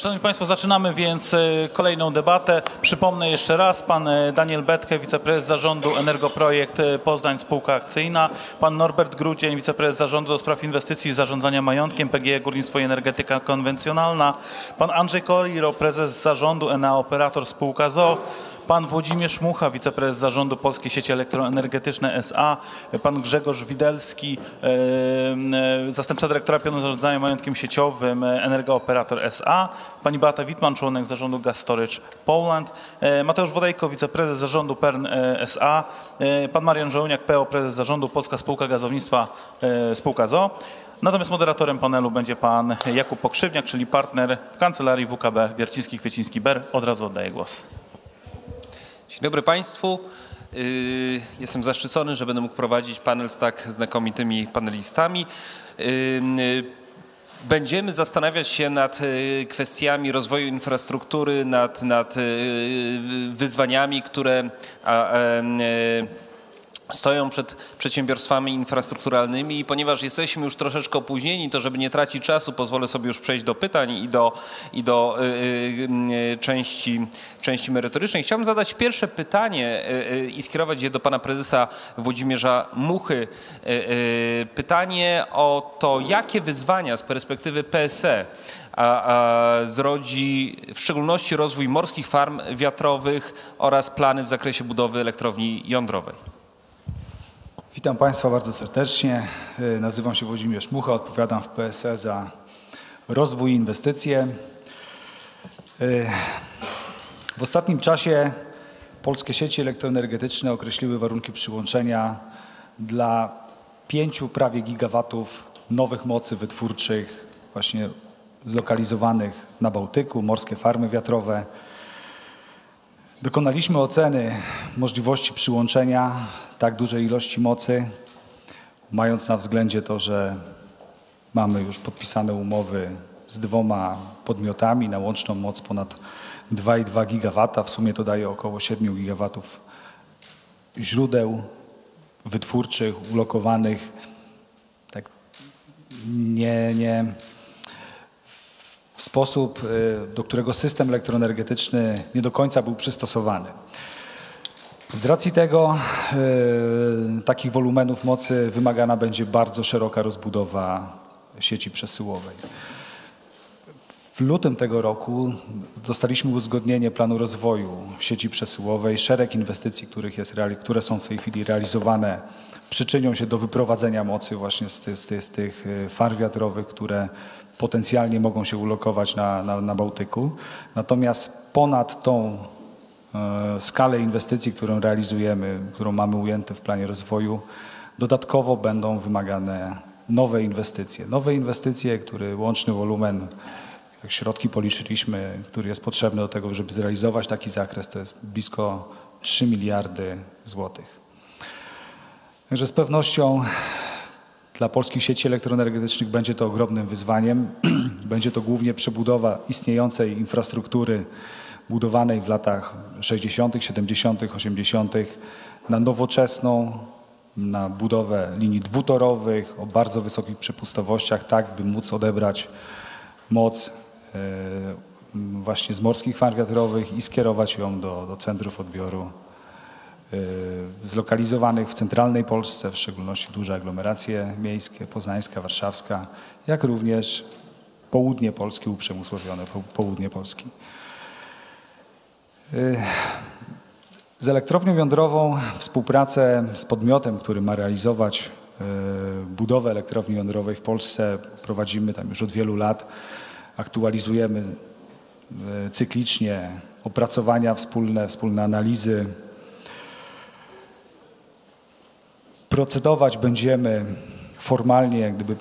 Szanowni Państwo, zaczynamy więc e, kolejną debatę. Przypomnę jeszcze raz, pan e, Daniel Betke, wiceprezes zarządu Energoprojekt e, Poznań Spółka Akcyjna, pan Norbert Grudzień, wiceprezes zarządu do spraw inwestycji i zarządzania majątkiem PGE Górnictwo i Energetyka Konwencjonalna, pan Andrzej Koliro, prezes zarządu ENA Operator Spółka ZO, Pan Włodzimierz Mucha, wiceprezes zarządu Polskiej Sieci Elektroenergetyczne SA, pan Grzegorz Widelski, zastępca dyrektora pionu zarządzania majątkiem sieciowym Energooperator SA, pani Beata Witman, członek zarządu Gas Storage Poland, Mateusz Wodejko, wiceprezes zarządu PERN e, SA, pan Marian Żołniak, PO, prezes zarządu Polska Spółka Gazownictwa e, Spółka ZO. Natomiast moderatorem panelu będzie pan Jakub Pokrzywniak, czyli partner w kancelarii WKB Wierciński-Kwieciński-Ber. Od razu oddaję głos. Dzień dobry Państwu. Yy, Jestem zaszczycony, że będę mógł prowadzić panel z tak znakomitymi panelistami. Yy, yy, Będziemy zastanawiać się nad kwestiami rozwoju infrastruktury, nad, nad wyzwaniami, które stoją przed przedsiębiorstwami infrastrukturalnymi i ponieważ jesteśmy już troszeczkę opóźnieni, to żeby nie tracić czasu, pozwolę sobie już przejść do pytań i do, i do y, y, y, części, części merytorycznej. Chciałbym zadać pierwsze pytanie i skierować je do pana prezesa Włodzimierza Muchy. Pytanie o to, jakie wyzwania z perspektywy PSE a, a zrodzi w szczególności rozwój morskich farm wiatrowych oraz plany w zakresie budowy elektrowni jądrowej. Witam Państwa bardzo serdecznie. Y, Nazywam się Włodzimierz Mucha, odpowiadam w PSE za rozwój i inwestycje. Y, W ostatnim czasie polskie sieci elektroenergetyczne określiły warunki przyłączenia dla pięciu prawie gigawatów nowych mocy wytwórczych właśnie zlokalizowanych na Bałtyku, morskie farmy wiatrowe. Dokonaliśmy oceny możliwości przyłączenia tak dużej ilości mocy, mając na względzie to, że mamy już podpisane umowy z dwoma podmiotami na łączną moc ponad 2,2 gigawata. W sumie to daje około 7 gigawatów źródeł wytwórczych, ulokowanych. Tak nie, nie, w sposób, y, do którego system elektroenergetyczny nie do końca był przystosowany. Z racji tego y, takich wolumenów mocy wymagana będzie bardzo szeroka rozbudowa sieci przesyłowej. W lutym tego roku dostaliśmy uzgodnienie planu rozwoju sieci przesyłowej. Szereg inwestycji, których jest, które są w tej chwili realizowane, przyczynią się do wyprowadzenia mocy właśnie z, z, z tych y, far wiatrowych, które potencjalnie mogą się ulokować na, na, na Bałtyku. Natomiast ponad tą e, skalę inwestycji, którą realizujemy, którą mamy ujęte w planie rozwoju, dodatkowo będą wymagane nowe inwestycje. Nowe inwestycje, które łączny wolumen, jak środki policzyliśmy, który jest potrzebny do tego, żeby zrealizować taki zakres, to jest blisko 3 miliardy złotych. Także z pewnością dla polskich sieci elektroenergetycznych będzie to ogromnym wyzwaniem. będzie to głównie przebudowa istniejącej infrastruktury budowanej w latach 60., 70., 80. na nowoczesną, na budowę linii dwutorowych o bardzo wysokich przepustowościach, tak by móc odebrać moc e, właśnie z morskich farm wiatrowych i skierować ją do, do centrów odbioru y, zlokalizowanych w centralnej Polsce, w szczególności duże aglomeracje miejskie, poznańska, warszawska, jak również południe Polski, uprzemysłowione po- południe Polski. Y, Z elektrownią jądrową współpracę z podmiotem, który ma realizować y, budowę elektrowni jądrowej w Polsce prowadzimy tam już od wielu lat. Aktualizujemy y, cyklicznie opracowania wspólne, wspólne analizy. Procedować będziemy formalnie, jak gdyby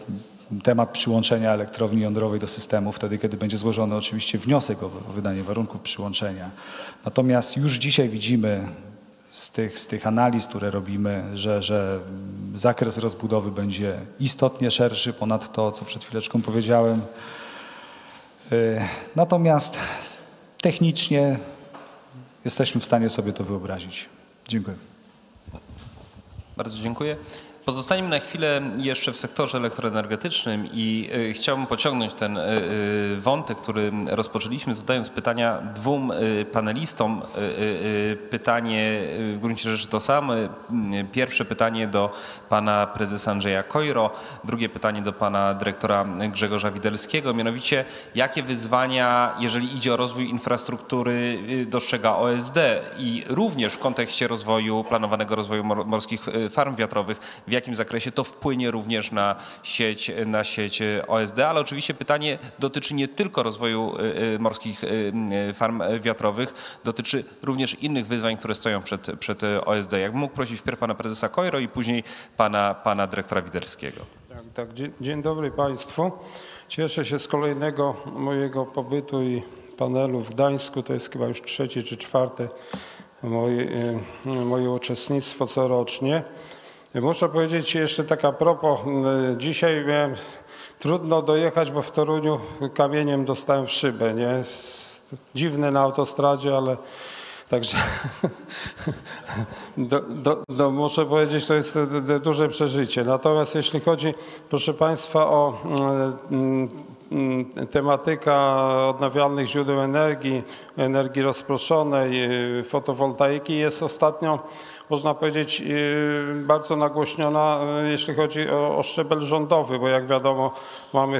temat przyłączenia elektrowni jądrowej do systemu, wtedy kiedy będzie złożony oczywiście wniosek o wy- o wydanie warunków przyłączenia. Natomiast już dzisiaj widzimy z tych, z tych analiz, które robimy, że, że zakres rozbudowy będzie istotnie szerszy ponad to, co przed chwileczką powiedziałem. Y, Natomiast technicznie jesteśmy w stanie sobie to wyobrazić. Dziękuję. Bardzo dziękuję. Pozostańmy na chwilę jeszcze w sektorze elektroenergetycznym i y, chciałbym pociągnąć ten y, y, wątek, który rozpoczęliśmy, zadając pytania dwóm panelistom. Pytanie w gruncie rzeczy to samo. Pierwsze pytanie do pana prezesa Andrzeja Kojro, drugie pytanie do pana dyrektora Grzegorza Widelskiego. Mianowicie, jakie wyzwania, jeżeli idzie o rozwój infrastruktury, dostrzega OSD i również w kontekście rozwoju, planowanego rozwoju mor- morskich farm wiatrowych, w jakim zakresie to wpłynie również na sieć, na sieć y, OSD, ale oczywiście pytanie dotyczy nie tylko rozwoju y, y, morskich farm wiatrowych, dotyczy również innych wyzwań, które stoją przed, przed OSD. Jakbym mógł prosić wpierw pana prezesa Kojro i później pana, pana dyrektora Widerskiego. Tak, tak. Dzień, dzień dobry Państwu. Cieszę się z kolejnego mojego pobytu i panelu w Gdańsku. To jest chyba już trzecie czy czwarte moje, moje uczestnictwo corocznie. Muszę powiedzieć jeszcze tak a propos, dzisiaj miałem trudno dojechać, bo w Toruniu kamieniem dostałem w szybę. Nie? Dziwne na autostradzie, ale Także do, do, do, muszę powiedzieć, to jest d- duże przeżycie. Natomiast jeśli chodzi, proszę Państwa, o mm, mm, tematyka odnawialnych źródeł energii, energii rozproszonej, y, fotowoltaiki jest ostatnio, można powiedzieć, y, bardzo nagłośniona, y, jeśli chodzi o, o szczebel rządowy, bo jak wiadomo mamy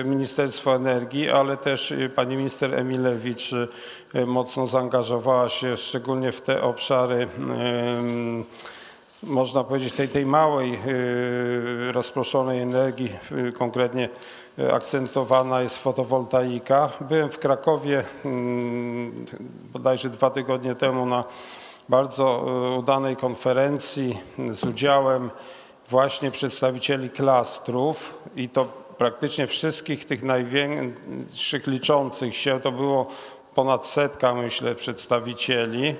y, Ministerstwo Energii, ale też pani minister Emilewicz mocno zaangażowała się szczególnie w te obszary można powiedzieć, tej, tej małej rozproszonej energii, konkretnie akcentowana jest fotowoltaika. Byłem w Krakowie mm, bodajże dwa tygodnie temu na bardzo y, udanej konferencji z udziałem właśnie przedstawicieli klastrów i to praktycznie wszystkich tych największych liczących się, to było ponad setka myślę przedstawicieli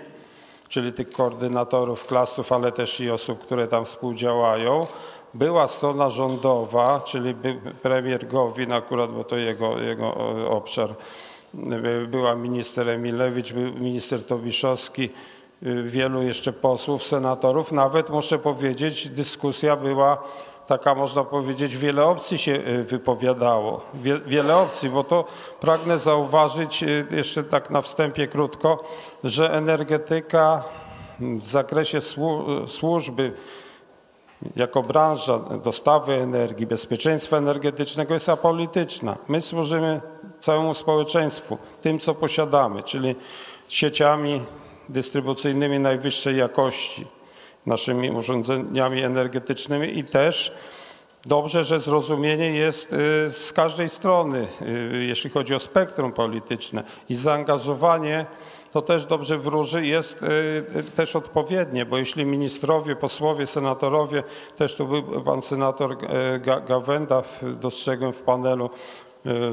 czyli tych koordynatorów klasów, ale też i osób, które tam współdziałają. Była strona rządowa, czyli premier Gowin, akurat, bo to jego, jego e, obszar. By- Była minister Emilewicz, był minister Tobiszowski, wielu jeszcze posłów, senatorów. Nawet muszę powiedzieć, dyskusja była taka, można powiedzieć, wiele opcji się y, wypowiadało. Wie, wiele opcji, bo to pragnę zauważyć y, jeszcze tak na wstępie krótko, że energetyka w zakresie słu- służby jako branża dostawy energii, bezpieczeństwa energetycznego jest apolityczna. My służymy całemu społeczeństwu, tym co posiadamy, czyli sieciami dystrybucyjnymi najwyższej jakości, naszymi urządzeniami energetycznymi i też dobrze, że zrozumienie jest y, z każdej strony, y, jeśli chodzi o spektrum polityczne. I zaangażowanie to też dobrze wróży, jest y, też odpowiednie, bo jeśli ministrowie, posłowie, senatorowie, też tu był pan senator e, Ga- Gawenda, dostrzegłem w panelu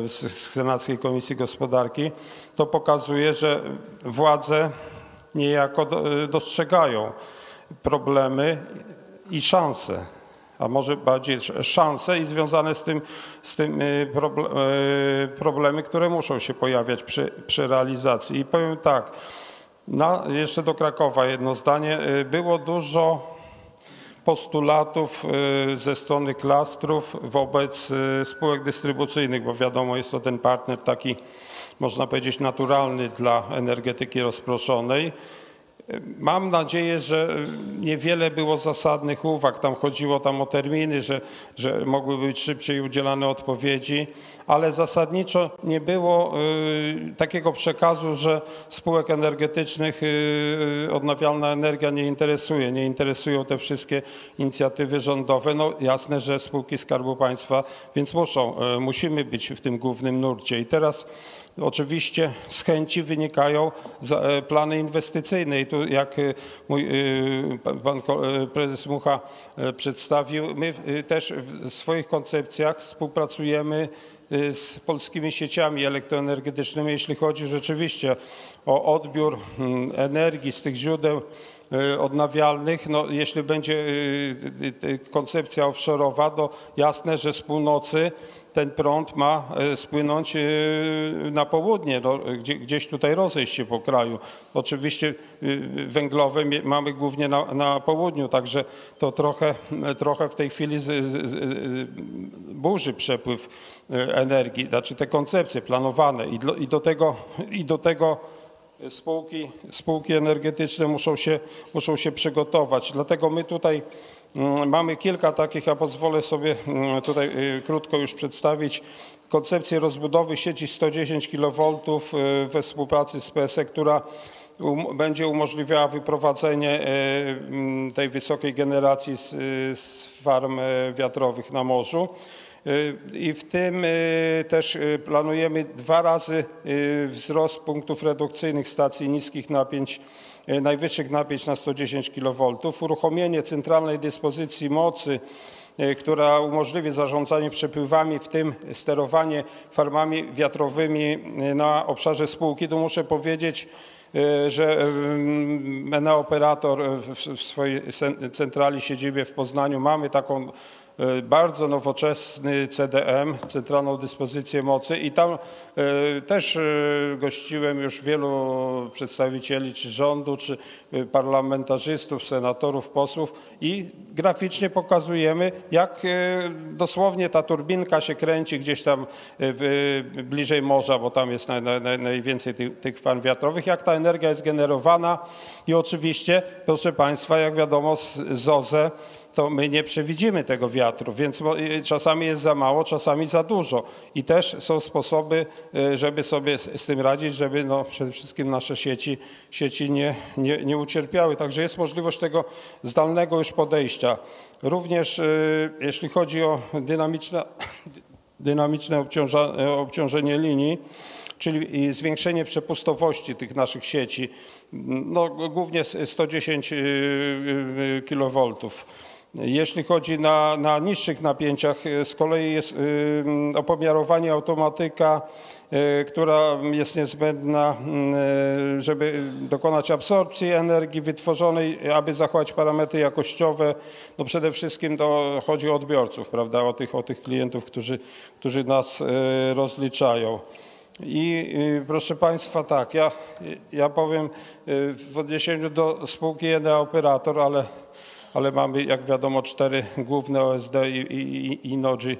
z Senackiej Komisji Gospodarki, to pokazuje, że władze niejako do- dostrzegają problemy i szanse, a może bardziej sz- szanse i związane z tym, z tym y, y, problemy, które muszą się pojawiać przy, przy realizacji. I powiem tak, na, jeszcze do Krakowa jedno zdanie. Y, Było dużo postulatów ze strony klastrów wobec spółek dystrybucyjnych, bo wiadomo, jest to ten partner taki, można powiedzieć, naturalny dla energetyki rozproszonej. Mam nadzieję, że niewiele było zasadnych uwag. Tam chodziło tam o terminy, że, że mogły być szybciej udzielane odpowiedzi, ale zasadniczo nie było y, takiego przekazu, że spółek energetycznych y, odnawialna energia nie interesuje. Nie interesują te wszystkie inicjatywy rządowe. No jasne, że spółki Skarbu Państwa, więc muszą, y, musimy być w tym głównym nurcie. I teraz Oczywiście z chęci wynikają e, plany inwestycyjne i tu jak e, mój e, pan- prezes Mucha przedstawił, my też w swoich koncepcjach współpracujemy z polskimi sieciami elektroenergetycznymi, jeśli chodzi rzeczywiście o odbiór mm, energii z tych źródeł odnawialnych, no jeśli będzie koncepcja offshore'owa, to jasne, że z północy ten prąd ma e, spłynąć e, na południe, gdzie, gdzieś tutaj rozejść się po kraju. Oczywiście e, węglowe mie- mamy głównie na, na południu, także to trochę, trochę w tej chwili z, z, z, burzy przepływ energii, znaczy te koncepcje planowane i, do- i do tego, i do tego spółki, spółki energetyczne muszą się, muszą się przygotować. Dlatego my tutaj mamy kilka takich, a pozwolę sobie mm, tutaj y, krótko już przedstawić koncepcję rozbudowy sieci 110 kV y, we współpracy z PSE, która um, będzie umożliwiała wyprowadzenie y, mm, tej wysokiej generacji z, z farm wiatrowych na morzu. I w tym też planujemy dwa razy wzrost punktów redukcyjnych stacji niskich napięć, najwyższych napięć na 110 kV, uruchomienie centralnej dyspozycji mocy, y, która umożliwi zarządzanie przepływami, w tym sterowanie farmami wiatrowymi y, na obszarze spółki. Tu muszę powiedzieć, że ym, Enea Operator w, swojej centrali, siedzibie w Poznaniu mamy taką bardzo nowoczesny CDM, centralną dyspozycję mocy i tam y, też y, gościłem już wielu przedstawicieli czy rządu, czy parlamentarzystów, senatorów, posłów i graficznie pokazujemy, jak dosłownie ta turbinka się kręci gdzieś tam bliżej morza, bo tam jest naj, naj, naj, najwięcej tych, tych farm wiatrowych, jak ta energia jest generowana i oczywiście, proszę Państwa, jak wiadomo z OZE, to my nie przewidzimy tego wiatru, więc y, czasami jest za mało, czasami za dużo. I też są sposoby, y, żeby sobie z, tym radzić, żeby no, przede wszystkim nasze sieci, sieci nie, nie, nie ucierpiały. Także jest możliwość tego zdalnego już podejścia. Również y, jeśli chodzi o dynamiczne, dynamiczne obciąża, obciążenie linii, czyli zwiększenie przepustowości tych naszych sieci, no, głównie s- 110 kV. Jeśli chodzi na, na niższych napięciach, y, z kolei jest y, opomiarowanie automatyka, y, która jest niezbędna, żeby dokonać absorpcji energii wytworzonej, aby zachować parametry jakościowe. No przede wszystkim to chodzi o odbiorców, prawda, o tych, o tych klientów, którzy, którzy nas rozliczają. I proszę Państwa, tak, ja, ja powiem w odniesieniu do spółki Enea Operator, ale, ale mamy, jak wiadomo, cztery główne OSD i, i, i Nogi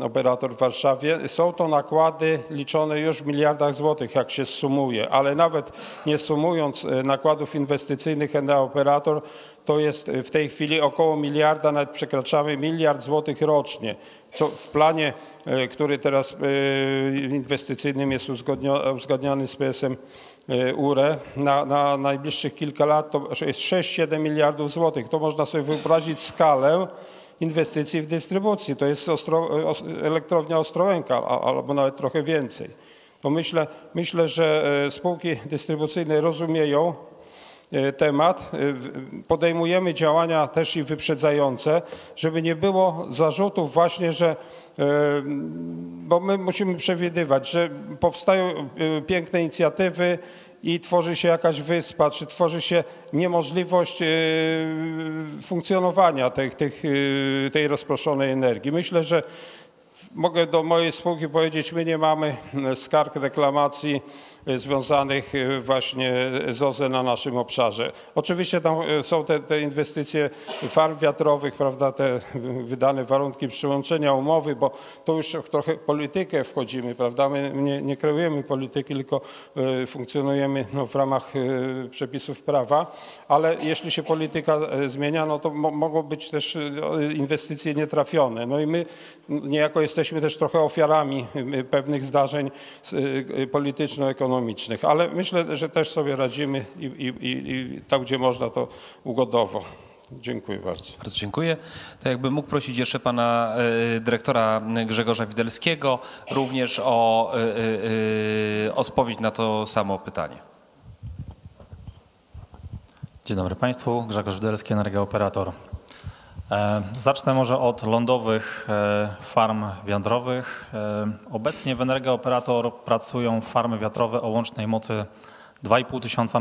operator w Warszawie. Są to nakłady liczone już w miliardach złotych, jak się sumuje, ale nawet nie sumując y, nakładów inwestycyjnych Enea Operator, to jest y, w tej chwili około miliarda, nawet przekraczamy miliard złotych rocznie, co w planie, y, który teraz inwestycyjnym jest uzgadniany z PSM y, URE na, na najbliższych kilka lat to jest 6-7 miliardów złotych. To można sobie wyobrazić skalę inwestycji w dystrybucji. To jest Ostro, Os- elektrownia Ostrołęka albo nawet trochę więcej. To myślę, myślę, że e, spółki dystrybucyjne rozumieją temat. E, Podejmujemy działania też i wyprzedzające, żeby nie było zarzutów właśnie, że e, bo my musimy przewidywać, że powstają e, piękne inicjatywy i tworzy się jakaś wyspa, czy tworzy się niemożliwość e, funkcjonowania tych, tych, e, tej rozproszonej energii. Myślę, że Mogę do mojej spółki powiedzieć, my nie mamy e, skarg, reklamacji e, związanych e, właśnie z OZE na naszym obszarze. Oczywiście tam e, są te, te inwestycje farm wiatrowych, prawda, te wydane warunki przyłączenia, umowy, bo to już trochę politykę wchodzimy, prawda, my nie, nie kreujemy polityki, tylko funkcjonujemy no, w ramach przepisów prawa, ale jeśli się polityka zmienia, no to mo mogą być też inwestycje nietrafione. No i my niejako jesteśmy też trochę ofiarami y, pewnych zdarzeń s- polityczno-ekonomicznych, ale myślę, że też sobie radzimy i, i, i, i tam, gdzie można, to ugodowo. Dziękuję bardzo. Bardzo dziękuję. To jakbym mógł prosić jeszcze pana e, dyrektora Grzegorza Widelskiego również o e, e, odpowiedź na to samo pytanie. Dzień dobry Państwu, Grzegorz Widelski, Energooperator. E, Zacznę może od lądowych e, farm wiatrowych. E, Obecnie w Energooperator pracują farmy wiatrowe o łącznej mocy 2,5 tysiąca.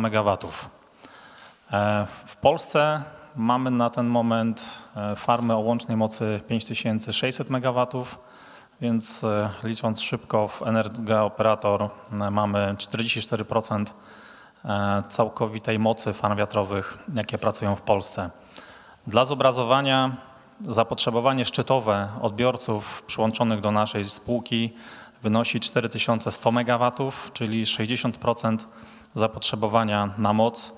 E, W Polsce mamy na ten moment farmy o łącznej mocy 5600 megawatów. Więc licząc szybko w Energooperator mamy 44% e, całkowitej mocy farm wiatrowych, jakie pracują w Polsce. Dla zobrazowania zapotrzebowanie szczytowe odbiorców przyłączonych do naszej spółki wynosi 4100 MW, czyli 60% zapotrzebowania na moc.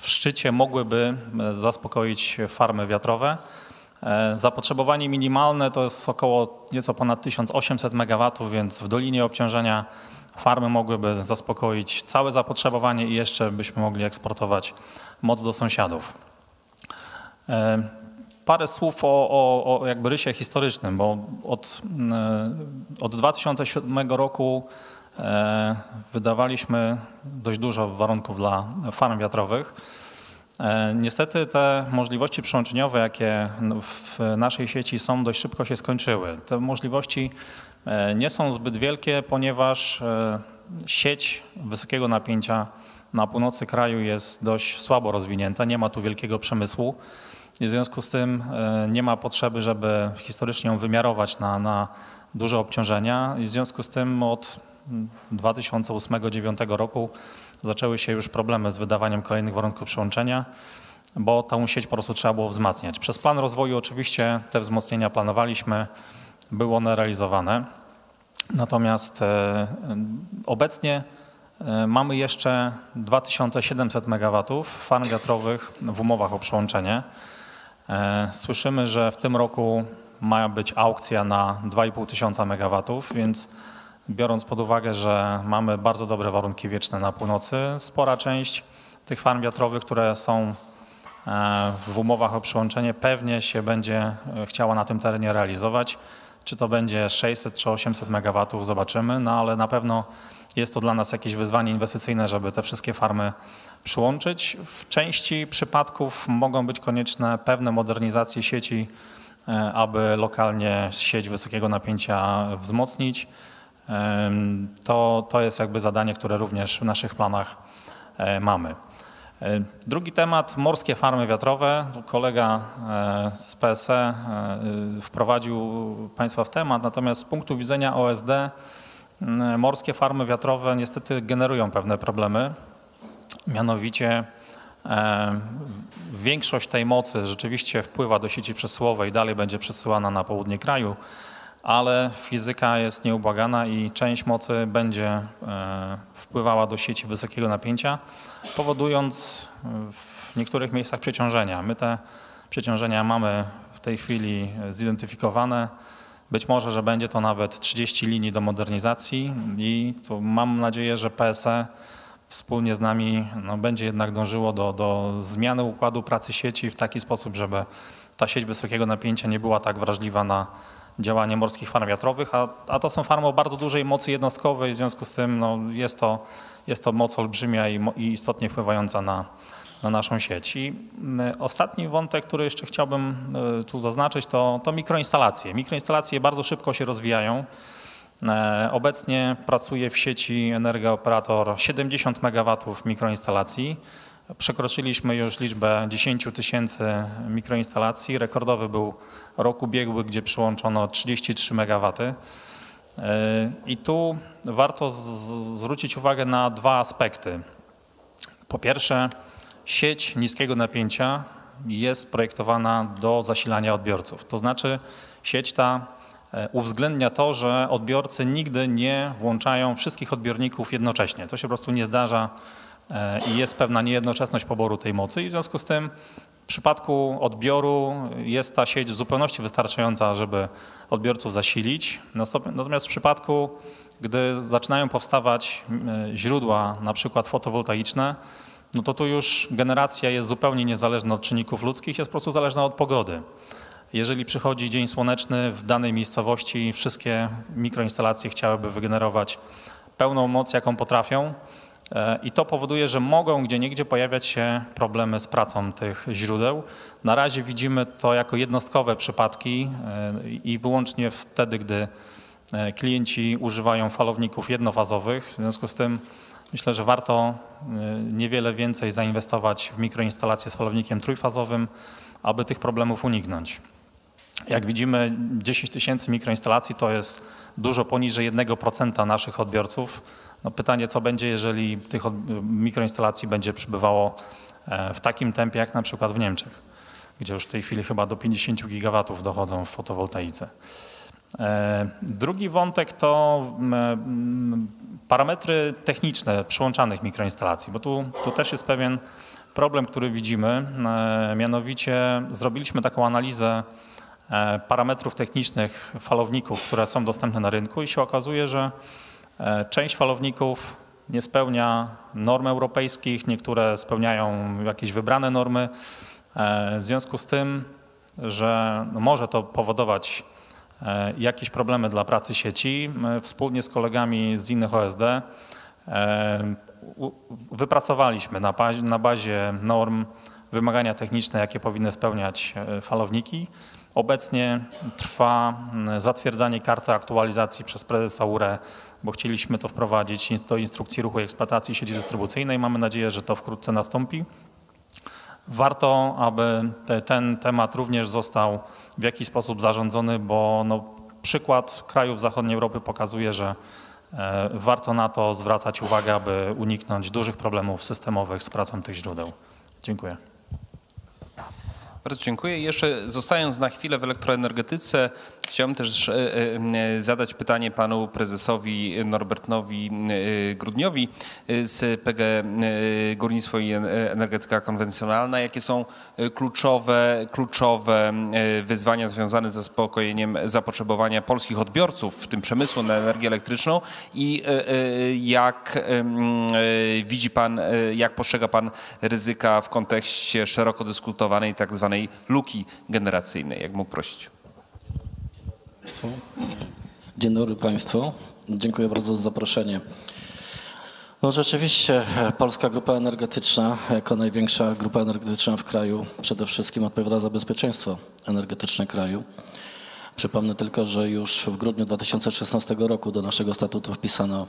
W szczycie mogłyby e, zaspokoić farmy wiatrowe. E, Zapotrzebowanie minimalne to jest około nieco ponad 1800 MW, więc w dolinie obciążenia farmy mogłyby zaspokoić całe zapotrzebowanie i jeszcze byśmy mogli eksportować moc do sąsiadów. Parę słów o, o, o jakby rysie historycznym, bo od, od 2007 roku wydawaliśmy dość dużo warunków dla farm wiatrowych. Niestety te możliwości przyłączeniowe, jakie w naszej sieci są, dość szybko się skończyły. Te możliwości nie są zbyt wielkie, ponieważ sieć wysokiego napięcia na północy kraju jest dość słabo rozwinięta, nie ma tu wielkiego przemysłu. I w związku z tym e, nie ma potrzeby, żeby historycznie ją wymiarować na, na duże obciążenia. I w związku z tym od 2008-2009 roku zaczęły się już problemy z wydawaniem kolejnych warunków przyłączenia, bo tą sieć po prostu trzeba było wzmacniać. Przez plan rozwoju oczywiście te wzmocnienia planowaliśmy, były one realizowane. Natomiast e, obecnie e, mamy jeszcze 2700 MW farm wiatrowych w umowach o przyłączenie. E, Słyszymy, że w tym roku ma być aukcja na 2,5 tysiąca megawatów, więc biorąc pod uwagę, że mamy bardzo dobre warunki wieczne na północy, spora część tych farm wiatrowych, które są e, w umowach o przyłączenie, pewnie się będzie e, chciała na tym terenie realizować. Czy to będzie 600 czy 800 megawatów, zobaczymy, no ale na pewno jest to dla nas jakieś wyzwanie inwestycyjne, żeby te wszystkie farmy przyłączyć. W części przypadków mogą być konieczne pewne modernizacje sieci, e, aby lokalnie sieć wysokiego napięcia wzmocnić. Em, To, to jest jakby zadanie, które również w naszych planach e, mamy. E, Drugi temat, morskie farmy wiatrowe. Kolega e, z PSE e, wprowadził Państwa w temat, natomiast z punktu widzenia OSD morskie farmy wiatrowe niestety generują pewne problemy. Mianowicie e, większość tej mocy rzeczywiście wpływa do sieci przesyłowej dalej będzie przesyłana na południe kraju, ale fizyka jest nieubłagana i część mocy będzie e, wpływała do sieci wysokiego napięcia, powodując e, w niektórych miejscach przeciążenia. My te przeciążenia mamy w tej chwili zidentyfikowane. Być może, że będzie to nawet 30 linii do modernizacji i mam nadzieję, że PSE wspólnie z nami no, będzie jednak dążyło do, do zmiany układu pracy sieci w taki sposób, żeby ta sieć wysokiego napięcia nie była tak wrażliwa na działanie morskich farm wiatrowych, a, a to są farmy o bardzo dużej mocy jednostkowej, w związku z tym no, jest, to, jest to moc olbrzymia i, i istotnie wpływająca na, na naszą sieć. I y, ostatni wątek, który jeszcze chciałbym y, tu zaznaczyć, to, to mikroinstalacje. Mikroinstalacje bardzo szybko się rozwijają. E, Obecnie pracuje w sieci Energooperator 70 MW mikroinstalacji. Przekroczyliśmy już liczbę 10 tysięcy mikroinstalacji. Rekordowy był rok ubiegły, gdzie przyłączono 33 MW. E, I tu warto zwrócić uwagę na dwa aspekty. Po pierwsze, sieć niskiego napięcia jest projektowana do zasilania odbiorców. To znaczy sieć ta uwzględnia to, że odbiorcy nigdy nie włączają wszystkich odbiorników jednocześnie. To się po prostu nie zdarza e, i jest pewna niejednoczesność poboru tej mocy i w związku z tym w przypadku odbioru jest ta sieć w zupełności wystarczająca, żeby odbiorców zasilić. Natomiast w przypadku, gdy zaczynają powstawać e, źródła, na przykład fotowoltaiczne, no to tu już generacja jest zupełnie niezależna od czynników ludzkich, jest po prostu zależna od pogody. Jeżeli przychodzi dzień słoneczny w danej miejscowości, wszystkie mikroinstalacje chciałyby wygenerować pełną moc, jaką potrafią. E, I to powoduje, że mogą gdzie niegdzie pojawiać się problemy z pracą tych źródeł. Na razie widzimy to jako jednostkowe przypadki e, i wyłącznie wtedy, gdy e, klienci używają falowników jednofazowych. W związku z tym myślę, że warto niewiele więcej zainwestować w mikroinstalacje z falownikiem trójfazowym, aby tych problemów uniknąć. Jak widzimy, 10 tysięcy mikroinstalacji to jest dużo poniżej 1% naszych odbiorców. No pytanie, co będzie, jeżeli tych mikroinstalacji będzie przybywało e, w takim tempie, jak na przykład w Niemczech, gdzie już w tej chwili chyba do 50 gigawatów dochodzą w fotowoltaice. E, drugi wątek to mm, parametry techniczne przyłączanych mikroinstalacji, bo tu, tu też jest pewien problem, który widzimy. E, mianowicie zrobiliśmy taką analizę parametrów technicznych falowników, które są dostępne na rynku i się okazuje, że część falowników nie spełnia norm europejskich, niektóre spełniają jakieś wybrane normy. W związku z tym, że no może to powodować E, jakieś problemy dla pracy sieci. Wspólnie z kolegami z innych OSD e, wypracowaliśmy na bazie, na bazie norm wymagania techniczne, jakie powinny spełniać e, falowniki. Obecnie trwa zatwierdzanie karty aktualizacji przez prezesa URE, bo chcieliśmy to wprowadzić do instrukcji ruchu i eksploatacji sieci dystrybucyjnej. Mamy nadzieję, że to wkrótce nastąpi. Warto, aby te, ten temat również został w jakiś sposób zarządzony, bo no, przykład krajów zachodniej Europy pokazuje, że e, warto na to zwracać uwagę, aby uniknąć dużych problemów systemowych z pracą tych źródeł. Dziękuję. Bardzo dziękuję. Jeszcze zostając na chwilę w elektroenergetyce, chciałbym też e, e, zadać pytanie panu prezesowi Norbertowi e, Grudniowi z PG Górnictwo i Energetyka Konwencjonalna. Jakie są kluczowe, kluczowe wyzwania związane ze zaspokojeniem zapotrzebowania polskich odbiorców, w tym przemysłu na energię elektryczną i jak widzi pan, jak postrzega pan ryzyka w kontekście szeroko dyskutowanej tak zwanej luki generacyjnej, jak mógł prosić. Dzień dobry Państwu. Dziękuję bardzo za zaproszenie. No rzeczywiście Polska Grupa Energetyczna jako największa grupa energetyczna w kraju przede wszystkim odpowiada za bezpieczeństwo energetyczne kraju. Przypomnę tylko, że już w grudniu 2016 roku do naszego statutu wpisano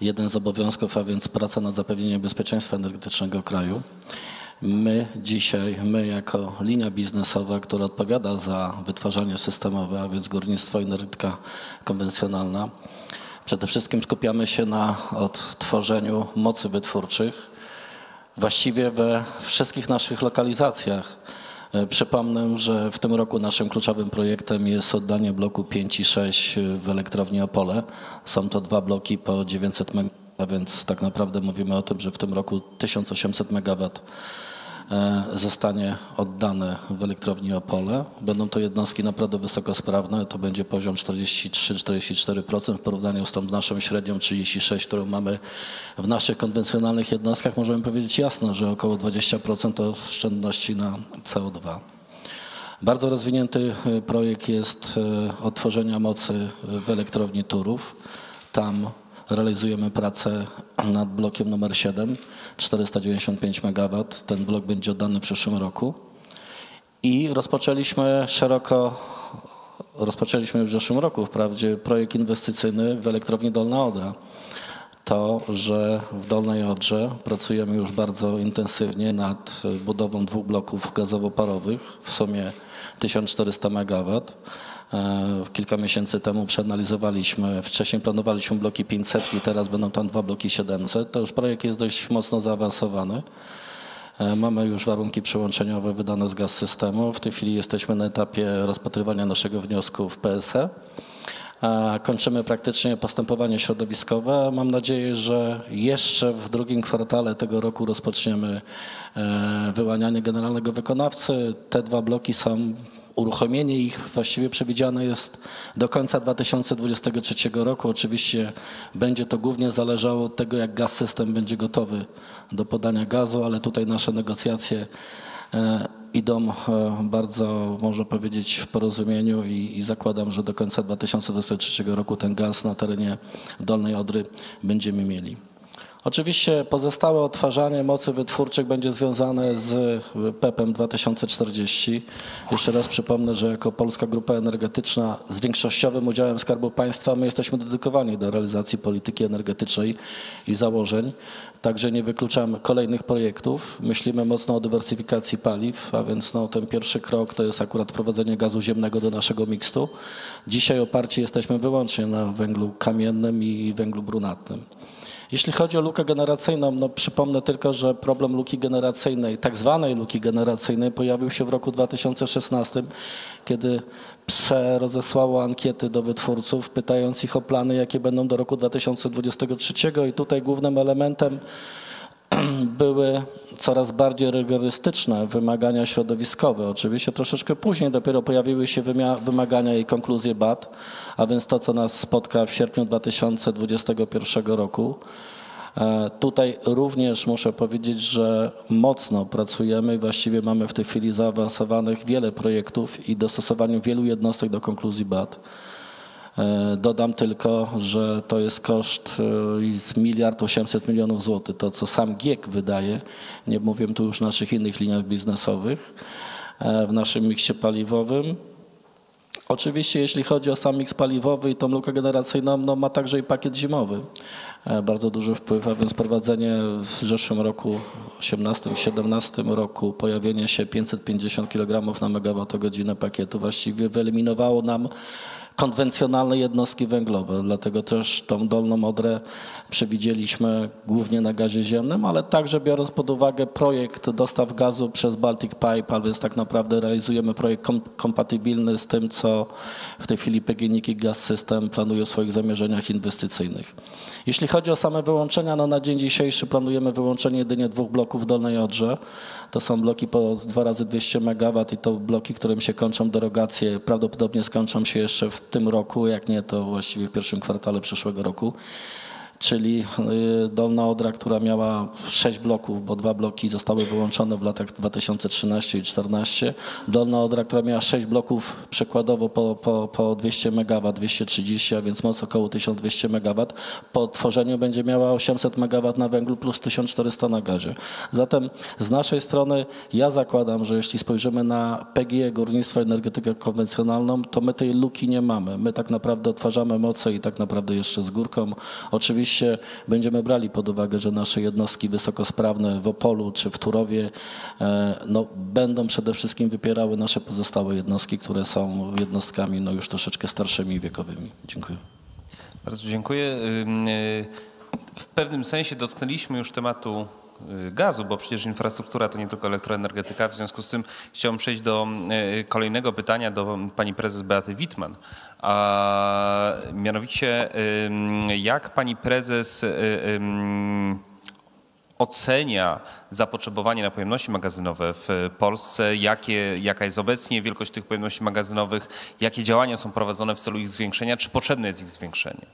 jeden z obowiązków, a więc praca nad zapewnieniem bezpieczeństwa energetycznego kraju. My dzisiaj, my jako linia biznesowa, która odpowiada za wytwarzanie systemowe, a więc górnictwo i energetyka konwencjonalna, przede wszystkim skupiamy się na odtworzeniu mocy wytwórczych właściwie we wszystkich naszych lokalizacjach. E, przypomnę, że w tym roku naszym kluczowym projektem jest oddanie bloku 5 i 6 w elektrowni Opole. Są to dwa bloki po 900 MW, a więc tak naprawdę mówimy o tym, że w tym roku 1800 MW zostanie oddane w elektrowni Opole. Będą to jednostki naprawdę wysokosprawne, to będzie poziom 43-44% w porównaniu z tą naszą średnią 36%, którą mamy w naszych konwencjonalnych jednostkach. Możemy powiedzieć jasno, że około 20% to oszczędności na CO2. Bardzo rozwinięty e, projekt jest e, otworzenia mocy w elektrowni Turów. Tam realizujemy pracę nad blokiem numer 7, 495 MW. Ten blok będzie oddany w przyszłym roku. I rozpoczęliśmy szeroko, rozpoczęliśmy w zeszłym roku wprawdzie projekt inwestycyjny w elektrowni Dolna Odra. To, że w Dolnej Odrze pracujemy już bardzo intensywnie nad budową dwóch bloków gazowo-parowych, w sumie 1400 MW. E, kilka miesięcy temu przeanalizowaliśmy, wcześniej planowaliśmy bloki 500 i teraz będą tam dwa bloki 700. To już projekt jest dość mocno zaawansowany. E, mamy już warunki przyłączeniowe wydane z gaz systemu. W tej chwili jesteśmy na etapie rozpatrywania naszego wniosku w PSE. Kończymy praktycznie postępowanie środowiskowe. Mam nadzieję, że jeszcze w drugim kwartale tego roku rozpoczniemy e, wyłanianie generalnego wykonawcy. Te dwa bloki są uruchomienie ich właściwie przewidziane jest do końca 2023 roku. Oczywiście będzie to głównie zależało od tego, jak gaz system będzie gotowy do podania gazu, ale tutaj nasze negocjacje e, idą e, bardzo, można powiedzieć, w porozumieniu i, i, zakładam, że do końca 2023 roku ten gaz na terenie Dolnej Odry będziemy mieli. Oczywiście pozostałe odtwarzanie mocy wytwórczych będzie związane z PEP-em 2040. Jeszcze raz przypomnę, że jako Polska Grupa Energetyczna z większościowym udziałem Skarbu Państwa my jesteśmy dedykowani do realizacji polityki energetycznej i założeń. Także nie wykluczamy kolejnych projektów. Myślimy mocno o dywersyfikacji paliw, a więc no, ten pierwszy krok to jest akurat wprowadzenie gazu ziemnego do naszego mikstu. Dzisiaj oparci jesteśmy wyłącznie na węglu kamiennym i węglu brunatnym. Jeśli chodzi o lukę generacyjną, no przypomnę tylko, że problem luki generacyjnej, tak zwanej luki generacyjnej pojawił się w roku 2016, kiedy PSE rozesłało ankiety do wytwórców, pytając ich o plany, jakie będą do roku 2023 i tutaj głównym elementem były coraz bardziej rygorystyczne wymagania środowiskowe. Oczywiście troszeczkę później dopiero pojawiły się wymagania i konkluzje BAT, a więc to, co nas spotka w sierpniu 2021 roku. E, tutaj również muszę powiedzieć, że mocno pracujemy i właściwie mamy w tej chwili zaawansowanych wiele projektów i dostosowaniu wielu jednostek do konkluzji BAT. E, dodam tylko, że to jest koszt e, miliard 800 milionów złotych, to co sam GIEK wydaje, nie mówię tu już o naszych innych liniach biznesowych, w naszym miksie paliwowym. Oczywiście jeśli chodzi o sam miks paliwowy i tą lukę generacyjną, no ma także i pakiet zimowy. E, bardzo duży wpływ, a więc prowadzenie w zeszłym roku, 18-17 roku, pojawienie się 550 kg na megawattogodzinę pakietu właściwie wyeliminowało nam konwencjonalne jednostki węglowe. Dlatego też tą dolną Odrę przewidzieliśmy głównie na gazie ziemnym, ale także biorąc pod uwagę projekt dostaw gazu przez Baltic Pipe, a więc tak naprawdę realizujemy projekt kom kompatybilny z tym, co w tej chwili PGNiG i Gas System planuje w swoich zamierzeniach inwestycyjnych. Jeśli chodzi o same wyłączenia, no na dzień dzisiejszy planujemy wyłączenie jedynie dwóch bloków w Dolnej Odrze. To są bloki po 2 razy 200 MW i to bloki, którym się kończą derogacje. Prawdopodobnie skończą się jeszcze w tym roku, jak nie to właściwie w pierwszym kwartale przyszłego roku czyli y, Dolna Odra, która miała sześć bloków, bo dwa bloki zostały wyłączone w latach 2013 i 2014. Dolna Odra, która miała sześć bloków przykładowo po, po, po 200 MW, 230, a więc moc około 1200 MW. Po tworzeniu będzie miała 800 MW na węglu plus 1400 na gazie. Zatem z naszej strony ja zakładam, że jeśli spojrzymy na PGE, górnictwo, energetykę konwencjonalną, to my tej luki nie mamy. My tak naprawdę odtwarzamy moce i tak naprawdę jeszcze z górką. Oczywiście Oczywiście będziemy brali pod uwagę, że nasze jednostki wysokosprawne w Opolu czy w Turowie e, no, będą przede wszystkim wypierały nasze pozostałe jednostki, które są jednostkami no, już troszeczkę starszymi wiekowymi. Dziękuję. Bardzo dziękuję. Y, w pewnym sensie dotknęliśmy już tematu gazu, bo przecież infrastruktura to nie tylko elektroenergetyka. W związku z tym chciałbym przejść do y, kolejnego pytania do pani prezes Beaty Wittmann. A mianowicie, jak pani prezes ocenia zapotrzebowanie na pojemności magazynowe w Polsce, jakie, jaka jest obecnie wielkość tych pojemności magazynowych, jakie działania są prowadzone w celu ich zwiększenia, czy potrzebne jest ich zwiększenie?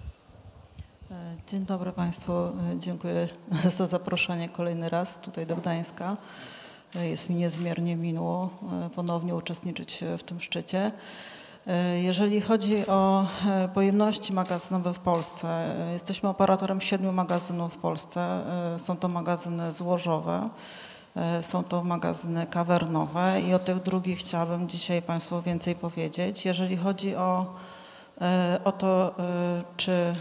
E, dzień dobry Państwu, e, dziękuję za zaproszenie kolejny raz tutaj do Gdańska. E, jest mi niezmiernie miło ponownie uczestniczyć w tym szczycie. E, jeżeli chodzi o e, pojemności magazynowe w Polsce, e, jesteśmy operatorem siedmiu magazynów w Polsce. Są to magazyny złożowe, są to magazyny kawernowe i o tych drugich chciałabym dzisiaj Państwu więcej powiedzieć. Jeżeli chodzi o, o to, czy,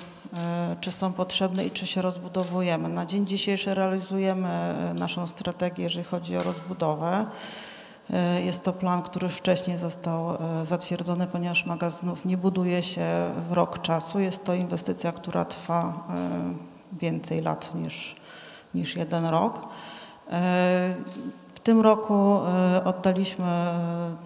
czy są potrzebne i czy się rozbudowujemy. Na dzień dzisiejszy realizujemy naszą strategię, jeżeli chodzi o rozbudowę. E, jest to plan, który wcześniej został e, zatwierdzony, ponieważ magazynów nie buduje się w rok czasu. Jest to inwestycja, która trwa e, więcej lat niż, niż jeden rok. Tym roku oddaliśmy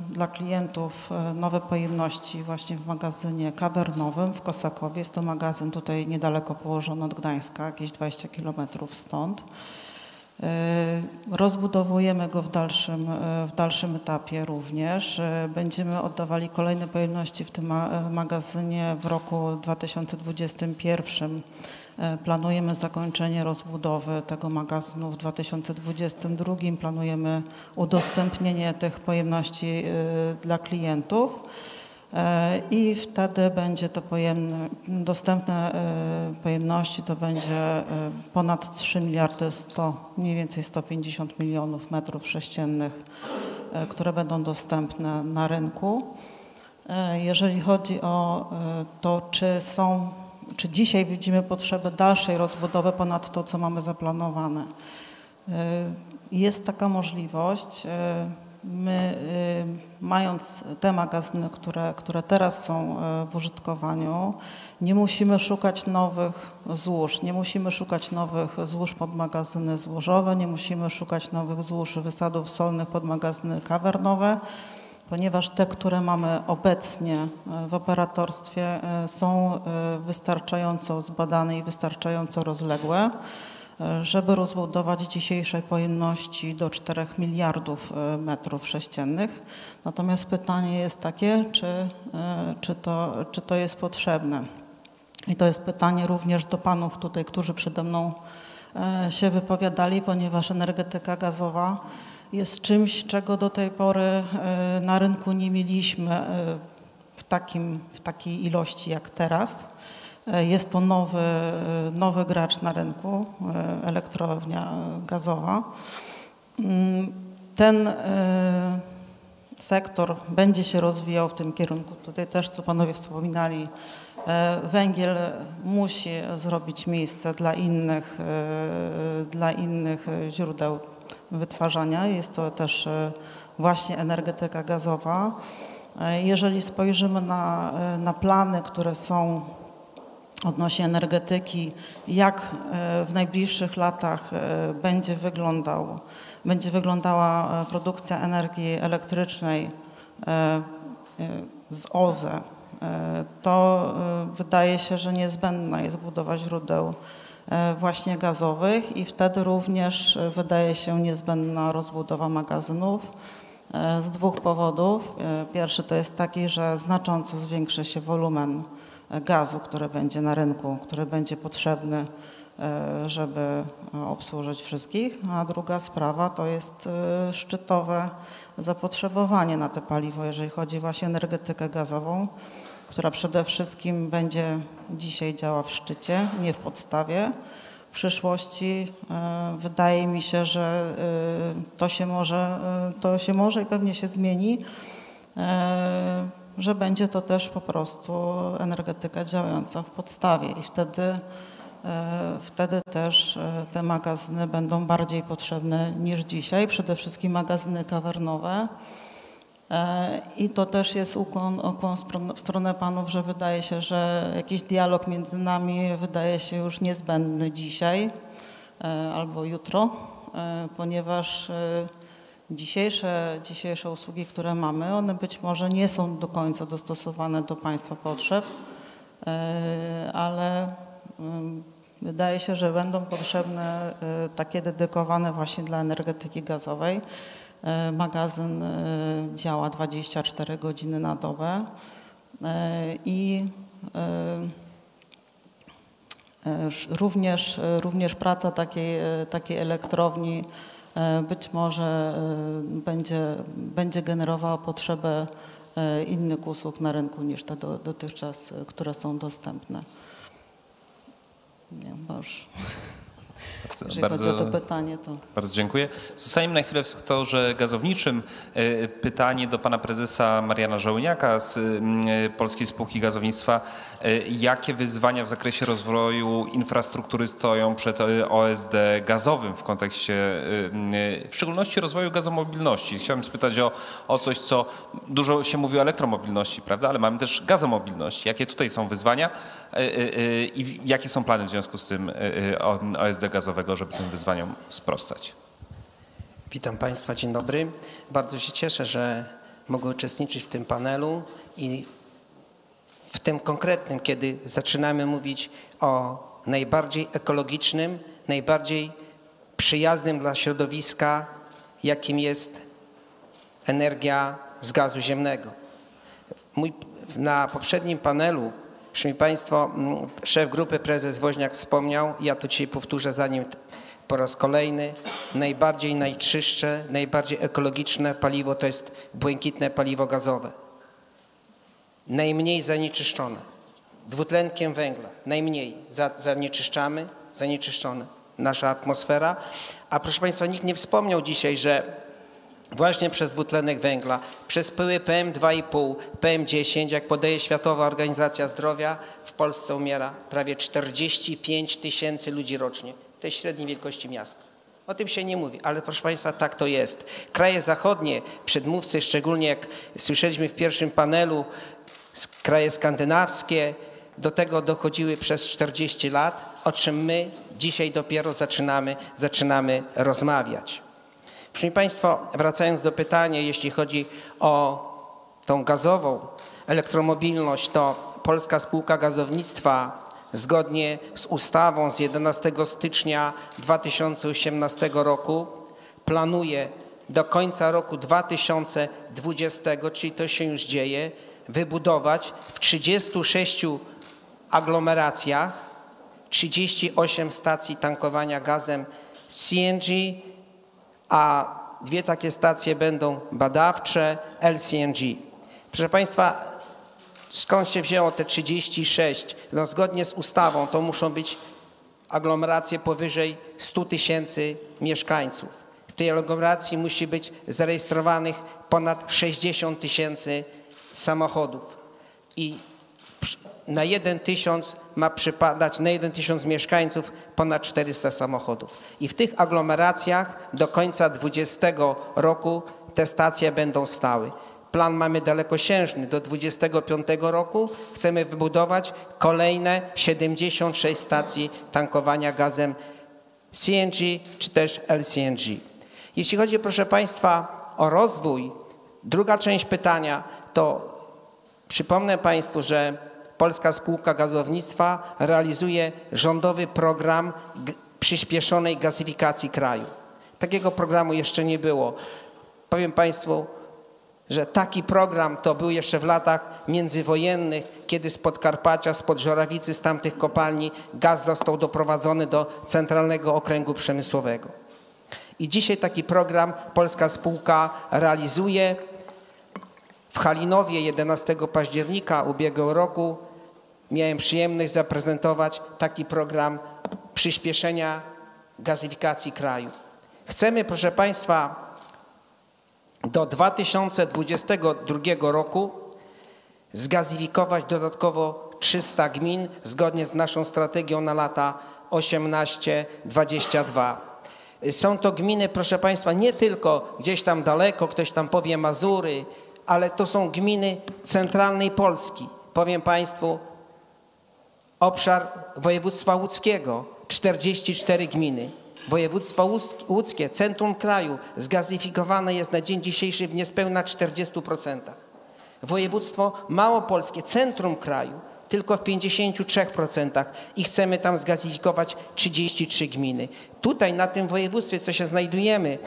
dla klientów nowe pojemności właśnie w magazynie kawernowym w Kosakowie. Jest to magazyn tutaj niedaleko położony od Gdańska, jakieś 20 kilometrów stąd. E, rozbudowujemy go w dalszym, e, w dalszym etapie również. E, będziemy oddawali kolejne pojemności w tym magazynie w roku 2021. Planujemy zakończenie rozbudowy tego magazynu w 2022. Planujemy udostępnienie tych pojemności dla klientów. E, I wtedy będzie to pojemne, dostępne e, pojemności to będzie e, ponad 3 miliardy 100, mniej więcej 150 milionów metrów sześciennych, e, które będą dostępne na rynku. E, Jeżeli chodzi o e, to, czy są, czy dzisiaj widzimy potrzebę dalszej rozbudowy ponad to, co mamy zaplanowane. E, Jest taka możliwość. E, My, e, mając te magazyny, które, które teraz są w użytkowaniu, nie musimy szukać nowych złóż, nie musimy szukać nowych złóż pod magazyny złożowe, nie musimy szukać nowych złóż wysadów solnych pod magazyny kawernowe ponieważ te, które mamy obecnie e, w operatorstwie e, są e, wystarczająco zbadane i wystarczająco rozległe, żeby rozbudować dzisiejszej pojemności do 4 miliardów metrów sześciennych. Natomiast pytanie jest takie, czy, czy, to, czy to jest potrzebne. I to jest pytanie również do panów tutaj, którzy przede mną się wypowiadali, ponieważ energetyka gazowa jest czymś, czego do tej pory e, na rynku nie mieliśmy e, w, takim, w takiej ilości jak teraz. E, Jest to nowy, nowy gracz na rynku, elektrownia gazowa. Mm, Ten sektor będzie się rozwijał w tym kierunku. Tutaj też, co panowie wspominali, węgiel musi zrobić miejsce dla innych, dla innych źródeł wytwarzania. Jest to też e, właśnie energetyka gazowa. E, Jeżeli spojrzymy na, e, na plany, które są odnośnie energetyki, jak w najbliższych latach będzie, wyglądał, będzie wyglądała produkcja energii elektrycznej z OZE, to wydaje się, że niezbędna jest budowa źródeł właśnie gazowych i wtedy również e, wydaje się niezbędna rozbudowa magazynów e, z dwóch powodów. E, Pierwszy to jest taki, że znacząco zwiększy się wolumen e, gazu, który będzie na rynku, który będzie potrzebny, e, żeby e, obsłużyć wszystkich. A druga sprawa to jest e, szczytowe zapotrzebowanie na te paliwo, jeżeli chodzi właśnie o energetykę gazową, która przede wszystkim będzie dzisiaj działa w szczycie, nie w podstawie. W przyszłości e, wydaje mi się, że e, to się może, e, to się może i pewnie się zmieni, że będzie to też po prostu energetyka działająca w podstawie i wtedy, wtedy też te magazyny będą bardziej potrzebne niż dzisiaj, przede wszystkim magazyny kawernowe. E, I to też jest ukłon, ukłon w stronę panów, że wydaje się, że jakiś dialog między nami wydaje się już niezbędny dzisiaj e, albo jutro, e, ponieważ dzisiejsze, dzisiejsze usługi, które mamy, one być może nie są do końca dostosowane do Państwa potrzeb, ale mm, wydaje się, że będą potrzebne takie dedykowane właśnie dla energetyki gazowej. E, Magazyn e, działa 24 godziny na dobę e, i również, również praca takiej, takiej elektrowni być może będzie, będzie generowała potrzebę innych usług na rynku niż te do, dotychczas, które są dostępne. Nie, bo jeżeli chodzi o to pytanie, to... Bardzo dziękuję. Zostaniemy na chwilę w sektorze gazowniczym. E, Pytanie do pana prezesa Mariana Żołniaka z mm, e, Polskiej Spółki Gazownictwa. E, Jakie wyzwania w zakresie rozwoju infrastruktury stoją przed e, OSD gazowym w kontekście e, w szczególności rozwoju gazomobilności? Chciałem spytać o, o coś, co dużo się mówi o elektromobilności, prawda? Ale mamy też gazomobilność. Jakie tutaj są wyzwania i jakie są plany w związku z tym OSD gazowego, żeby tym wyzwaniom sprostać? Witam Państwa, dzień dobry. Bardzo się cieszę, że mogę uczestniczyć w tym panelu i w tym konkretnym, kiedy zaczynamy mówić o najbardziej ekologicznym, najbardziej przyjaznym dla środowiska, jakim jest energia z gazu ziemnego. Mój, na poprzednim panelu, Szanowni Państwo, szef grupy prezes Woźniak wspomniał, ja to dzisiaj powtórzę za nim po raz kolejny, najbardziej najczystsze, najbardziej ekologiczne paliwo to jest błękitne paliwo gazowe. Najmniej zanieczyszczone. Dwutlenkiem węgla najmniej za, zanieczyszczamy, zanieczyszczona nasza atmosfera. A proszę Państwa, nikt nie wspomniał dzisiaj, że właśnie przez dwutlenek węgla, przez pyły PM2,5, PM10, jak podaje Światowa Organizacja Zdrowia, w Polsce umiera prawie 45 tysięcy ludzi rocznie. To jest średniej wielkości miasta. O tym się nie mówi, ale proszę Państwa, tak to jest. Kraje zachodnie, przedmówcy, szczególnie jak słyszeliśmy w pierwszym panelu, kraje skandynawskie, do tego dochodziły przez 40 lat, o czym my dzisiaj dopiero zaczynamy, zaczynamy rozmawiać. Proszę Państwa, wracając do pytania, jeśli chodzi o tą gazową elektromobilność, to Polska Spółka Gazownictwa zgodnie z ustawą z 11 stycznia 2018 roku planuje do końca roku 2020, czyli to się już dzieje, wybudować w 36 aglomeracjach 38 stacji tankowania gazem CNG, a dwie takie stacje będą badawcze LCNG. Proszę Państwa, skąd się wzięło te 36? No, zgodnie z ustawą to muszą być aglomeracje powyżej 100 tysięcy mieszkańców. W tej aglomeracji musi być zarejestrowanych ponad 60 tysięcy samochodów. I na jeden tysiąc ma przypadać, na jeden tysiąc mieszkańców ponad 400 samochodów. I w tych aglomeracjach do końca 2020 roku te stacje będą stały. Plan mamy dalekosiężny. Do 2025 roku chcemy wybudować kolejne 76 stacji tankowania gazem CNG czy też LCNG. Jeśli chodzi, proszę Państwa, o rozwój, druga część pytania, to przypomnę Państwu, że Polska Spółka Gazownictwa realizuje rządowy program przyspieszonej gazyfikacji kraju. Takiego programu jeszcze nie było. Powiem Państwu, że taki program to był jeszcze w latach międzywojennych, kiedy z Podkarpacia, spod Żorawicy, z tamtych kopalni gaz został doprowadzony do centralnego okręgu przemysłowego. I dzisiaj taki program polska spółka realizuje. W Halinowie 11 października ubiegłego roku miałem przyjemność zaprezentować taki program przyspieszenia gazyfikacji kraju. Chcemy, proszę Państwa, do 2022 roku zgazyfikować dodatkowo 300 gmin zgodnie z naszą strategią na lata 18-22. Są to gminy, proszę Państwa, nie tylko gdzieś tam daleko, ktoś tam powie Mazury, ale to są gminy centralnej Polski. Powiem Państwu, obszar województwa łódzkiego, 44 gminy. Województwo łódzkie, centrum kraju, zgazyfikowane jest na dzień dzisiejszy w niespełna 40%. Województwo małopolskie, centrum kraju, tylko w 53% i chcemy tam zgazyfikować 33 gminy. Tutaj na tym województwie, co się znajdujemy,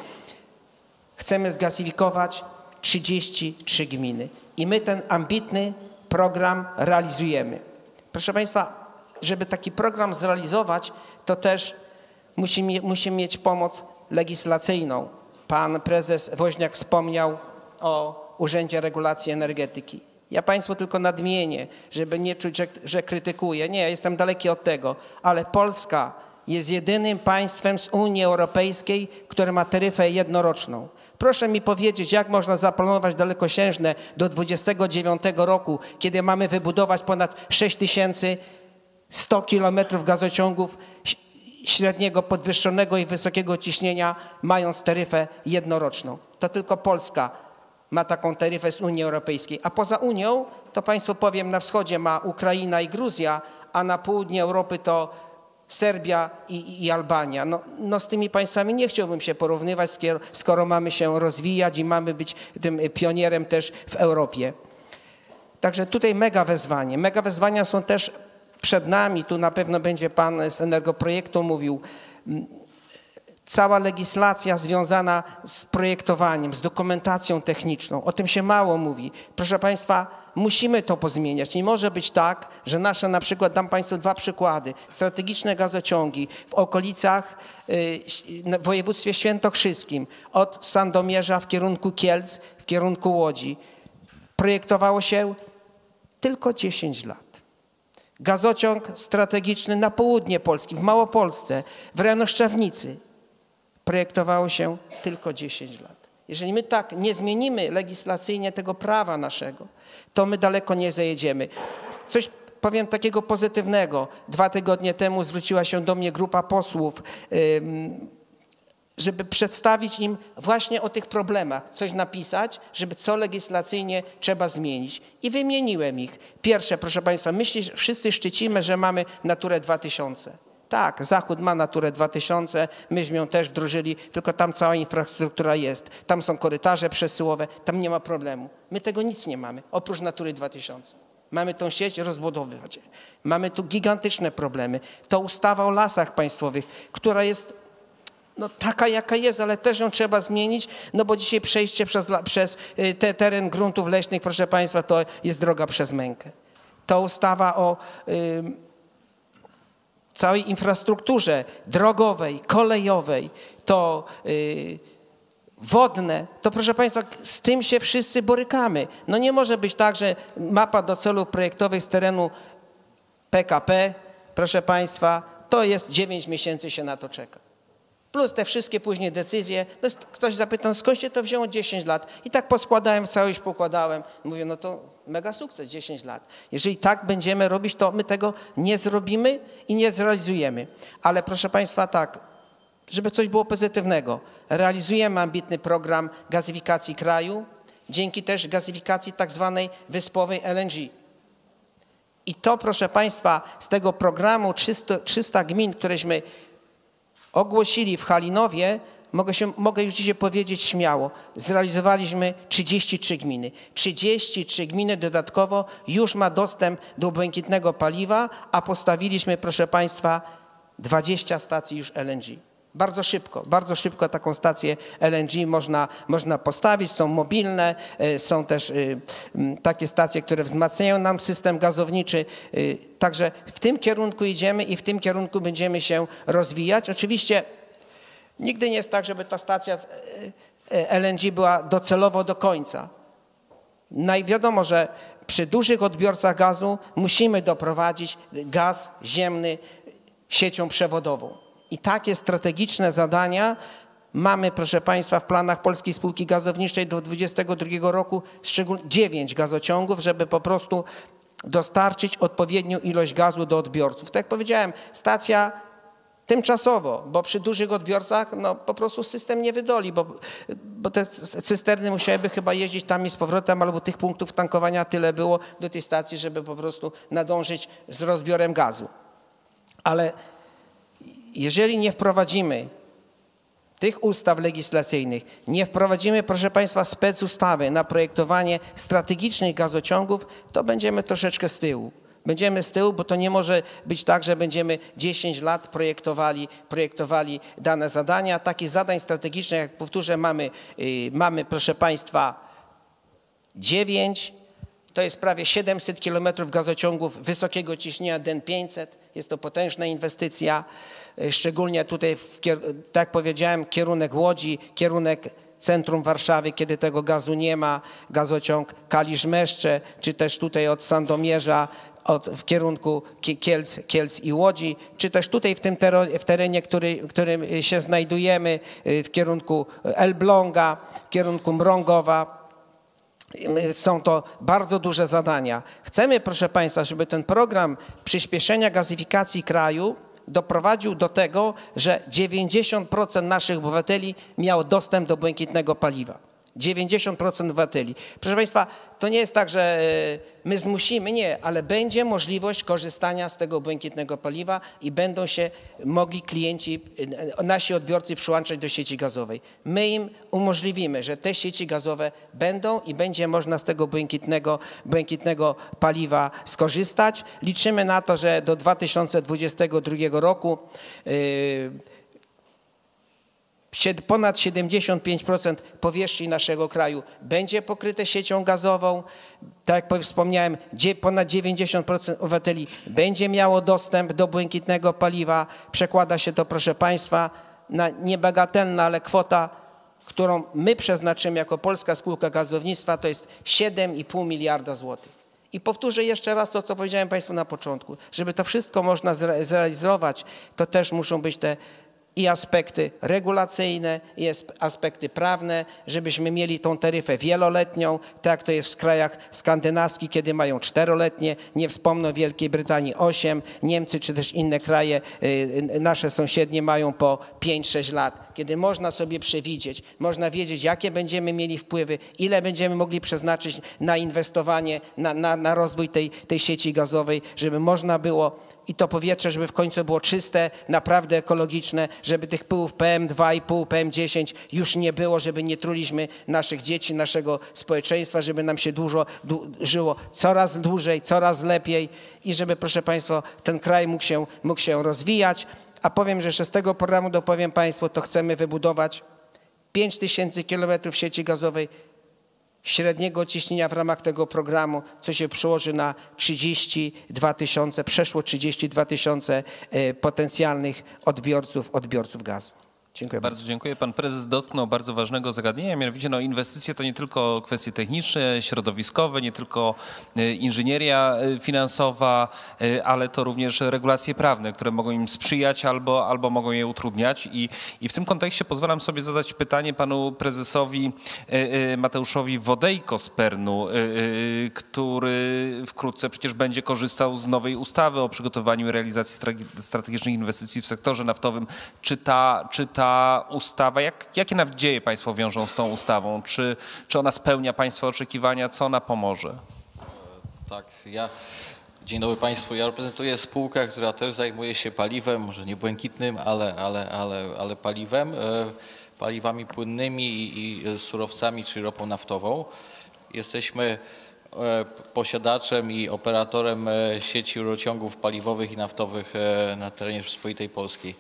chcemy zgazyfikować 33 gminy. I my ten ambitny program realizujemy. Proszę Państwa, żeby taki program zrealizować, to też musimy, musimy mieć pomoc legislacyjną. Pan prezes Woźniak wspomniał o Urzędzie Regulacji Energetyki. Ja Państwu tylko nadmienię, żeby nie czuć, że, że krytykuję. Nie, jestem daleki od tego, ale Polska jest jedynym państwem z Unii Europejskiej, które ma taryfę jednoroczną. Proszę mi powiedzieć, jak można zaplanować dalekosiężne do 29 roku, kiedy mamy wybudować ponad 6100 kilometrów gazociągów średniego, podwyższonego i wysokiego ciśnienia, mając taryfę jednoroczną. To tylko Polska ma taką taryfę z Unii Europejskiej. A poza Unią, to Państwu powiem, na wschodzie ma Ukraina i Gruzja, a na południe Europy to Serbia i, i, Albania. No, no z tymi państwami nie chciałbym się porównywać, skoro mamy się rozwijać i mamy być tym pionierem też w Europie. Także tutaj mega wezwanie. Mega wezwania są też przed nami. Tu na pewno będzie pan z Energoprojektu mówił. Cała legislacja związana z projektowaniem, z dokumentacją techniczną. O tym się mało mówi. Proszę państwa, musimy to pozmieniać. Nie może być tak, że nasze na przykład, dam Państwu dwa przykłady, strategiczne gazociągi w okolicach y, w województwie świętokrzyskim od Sandomierza w kierunku Kielc, w kierunku Łodzi. Projektowało się Tylko 10 lat. Gazociąg strategiczny na południe Polski, w Małopolsce, w rejonie Szczawnicy projektowało się tylko 10 lat. Jeżeli my tak nie zmienimy legislacyjnie tego prawa naszego, to my daleko nie zajedziemy. Coś powiem takiego pozytywnego. Dwa tygodnie temu zwróciła się do mnie grupa posłów, żeby przedstawić im właśnie o tych problemach, coś napisać, żeby co legislacyjnie trzeba zmienić. I wymieniłem ich. Pierwsze, proszę Państwa, myśli, że wszyscy szczycimy, że mamy Naturę 2000. Tak, Zachód ma Naturę 2000, myśmy ją też wdrożyli, tylko tam cała infrastruktura jest. Tam są korytarze przesyłowe, tam nie ma problemu. My tego nic nie mamy, oprócz Natury 2000. Mamy tą sieć rozbudowywać. Mamy tu gigantyczne problemy. To ustawa o lasach państwowych, która jest no, taka, jaka jest, ale też ją trzeba zmienić, no bo dzisiaj przejście przez, przez y, te teren gruntów leśnych, proszę Państwa, to jest droga przez mękę. To ustawa o y, całej infrastrukturze drogowej, kolejowej, to y, wodne, to proszę Państwa, z tym się wszyscy borykamy. No nie może być tak, że mapa do celów projektowych z terenu PKP, proszę Państwa, to jest 9 miesięcy się na to czeka. Plus te wszystkie później decyzje. No ktoś zapytał, skąd się to wzięło 10 lat? I tak poskładałem, całość pokładałem. Mówię, no to mega sukces, 10 lat. Jeżeli tak będziemy robić, to my tego nie zrobimy i nie zrealizujemy. Ale proszę Państwa, tak, żeby coś było pozytywnego. Realizujemy ambitny program gazyfikacji kraju, dzięki też gazyfikacji tak zwanej wyspowej LNG. I to, proszę Państwa, z tego programu 300, 300 gmin, któreśmy ogłosili w Halinowie, mogę, się, mogę już dzisiaj powiedzieć śmiało, zrealizowaliśmy 33 gminy. 33 gminy dodatkowo już ma dostęp do błękitnego paliwa, a postawiliśmy, proszę Państwa, 20 stacji już LNG. Bardzo szybko, bardzo szybko taką stację LNG można, można postawić. Są mobilne, e, są też m, takie stacje, które wzmacniają nam system gazowniczy. Y, Także w tym kierunku idziemy i w tym kierunku będziemy się rozwijać. Oczywiście nigdy nie jest tak, żeby ta stacja e, e, LNG była docelowo do końca. No i wiadomo, że przy dużych odbiorcach gazu musimy doprowadzić gaz ziemny siecią przewodową. I takie strategiczne zadania mamy, proszę Państwa, w planach Polskiej Spółki Gazowniczej do 2022 roku szczególnie 9 gazociągów, żeby po prostu dostarczyć odpowiednią ilość gazu do odbiorców. Tak jak powiedziałem, stacja Tymczasowo, bo przy dużych odbiorcach no, po prostu system nie wydoli, bo, bo te cysterny musiałyby chyba jeździć tam i z powrotem, albo tych punktów tankowania tyle było do tej stacji, żeby po prostu nadążyć z rozbiorem gazu. Ale jeżeli nie wprowadzimy tych ustaw legislacyjnych, nie wprowadzimy, proszę Państwa, specustawy na projektowanie strategicznych gazociągów, to będziemy troszeczkę z tyłu. Będziemy z tyłu, bo to nie może być tak, że będziemy 10 lat projektowali, projektowali dane zadania. Takich zadań strategicznych, jak powtórzę, mamy, yy, mamy proszę Państwa, 9, to jest prawie 700 kilometrów gazociągów wysokiego ciśnienia DEN 500. Jest to potężna inwestycja, y, szczególnie tutaj, w, tak jak powiedziałem, kierunek Łodzi, kierunek centrum Warszawy, kiedy tego gazu nie ma, gazociąg Kalisz-Meszcze, czy też tutaj od Sandomierza od, w kierunku Kie- Kielc, Kielc i Łodzi, czy też tutaj w tym w terenie, który, którym się znajdujemy, y, w kierunku Elbląga, w kierunku Mrągowa, są to bardzo duże zadania. Chcemy, proszę Państwa, żeby ten program przyspieszenia gazyfikacji kraju doprowadził do tego, że 90% naszych obywateli miało dostęp do błękitnego paliwa. 90% obywateli. Proszę Państwa, to nie jest tak, że e, my zmusimy, nie, ale będzie możliwość korzystania z tego błękitnego paliwa i będą się mogli klienci, e, nasi odbiorcy przyłączać do sieci gazowej. My im umożliwimy, że te sieci gazowe będą i będzie można z tego błękitnego, błękitnego paliwa skorzystać. Liczymy na to, że do 2022 roku yy, Ponad 75% powierzchni naszego kraju będzie pokryte siecią gazową. Tak jak wspomniałem, ponad 90% obywateli będzie miało dostęp do błękitnego paliwa. Przekłada się to, proszę Państwa, na niebagatelna, ale kwota, którą my przeznaczymy jako Polska Spółka Gazownictwa, to jest 7,5 miliarda złotych. I powtórzę jeszcze raz to, co powiedziałem Państwu na początku. Żeby to wszystko można zre- zrealizować, to też muszą być te i aspekty regulacyjne, i asp- aspekty prawne, żebyśmy mieli tą taryfę wieloletnią, tak to jest w krajach skandynawskich, kiedy mają czteroletnie, nie wspomnę Wielkiej Brytanii 8, Niemcy czy też inne kraje, y, nasze sąsiednie mają po 5-6 lat, kiedy można sobie przewidzieć, można wiedzieć, jakie będziemy mieli wpływy, ile będziemy mogli przeznaczyć na inwestowanie, na, na, na rozwój tej, tej sieci gazowej, żeby można było i to powietrze, żeby w końcu było czyste, naprawdę ekologiczne, żeby tych pyłów PM2,5, PM10 już nie było, żeby nie truliśmy naszych dzieci, naszego społeczeństwa, żeby nam się dużo du, żyło coraz dłużej, coraz lepiej i żeby, proszę Państwa, ten kraj mógł się, mógł się rozwijać. A powiem, że z tego programu dopowiem Państwu, to chcemy wybudować 5 tysięcy kilometrów sieci gazowej średniego ciśnienia w ramach tego programu, co się przełoży na 32 tysiące, przeszło 32 tysiące e, potencjalnych odbiorców, odbiorców gazu. Dziękuję bardzo. Bardzo dziękuję. Pan prezes dotknął bardzo ważnego zagadnienia, mianowicie no, inwestycje to nie tylko kwestie techniczne, środowiskowe, nie tylko e, inżynieria e, finansowa, e, ale to również regulacje prawne, które mogą im sprzyjać albo, albo mogą je utrudniać. I, I w tym kontekście pozwalam sobie zadać pytanie panu prezesowi Mateuszowi Wodejko z Pernu, który wkrótce przecież będzie korzystał z nowej ustawy o przygotowaniu i realizacji strate- strategicznych inwestycji w sektorze naftowym. Czy ta, czy ta ustawa, jak, jakie nadzieje państwo wiążą z tą ustawą? Czy, czy ona spełnia państwa oczekiwania? Co ona pomoże? Tak, ja. Dzień dobry Państwu. Ja reprezentuję spółkę, która też zajmuje się paliwem, może nie błękitnym, ale, ale, ale, ale paliwem, e, paliwami płynnymi i, i surowcami, czyli ropą naftową. Jesteśmy e, posiadaczem i operatorem e, sieci rurociągów paliwowych i naftowych na terenie Rzeczypospolitej Polskiej.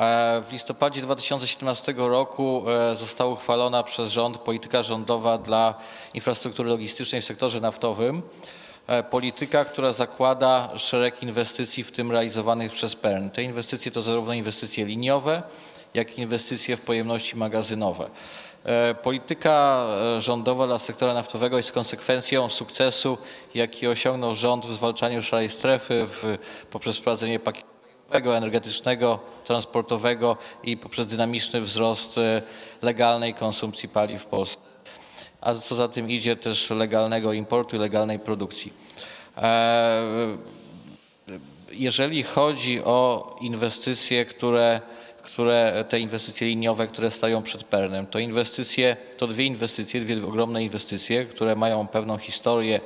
E, W listopadzie 2017 roku e, została uchwalona przez rząd polityka rządowa dla infrastruktury logistycznej w sektorze naftowym. E, Polityka, która zakłada szereg inwestycji, w tym realizowanych przez PERN. Te inwestycje to zarówno inwestycje liniowe, jak i inwestycje w pojemności magazynowe. Polityka rządowa dla sektora naftowego jest konsekwencją sukcesu, jaki osiągnął rząd w zwalczaniu szarej strefy w, poprzez wprowadzenie pakietu paliwowego, energetycznego, transportowego i poprzez dynamiczny wzrost e, legalnej konsumpcji paliw w Polsce. A co za tym idzie też legalnego importu i legalnej produkcji. E, Jeżeli chodzi o inwestycje, które, które te inwestycje liniowe, które stają przed Pernem, to inwestycje, to dwie inwestycje, dwie ogromne inwestycje, które mają pewną historię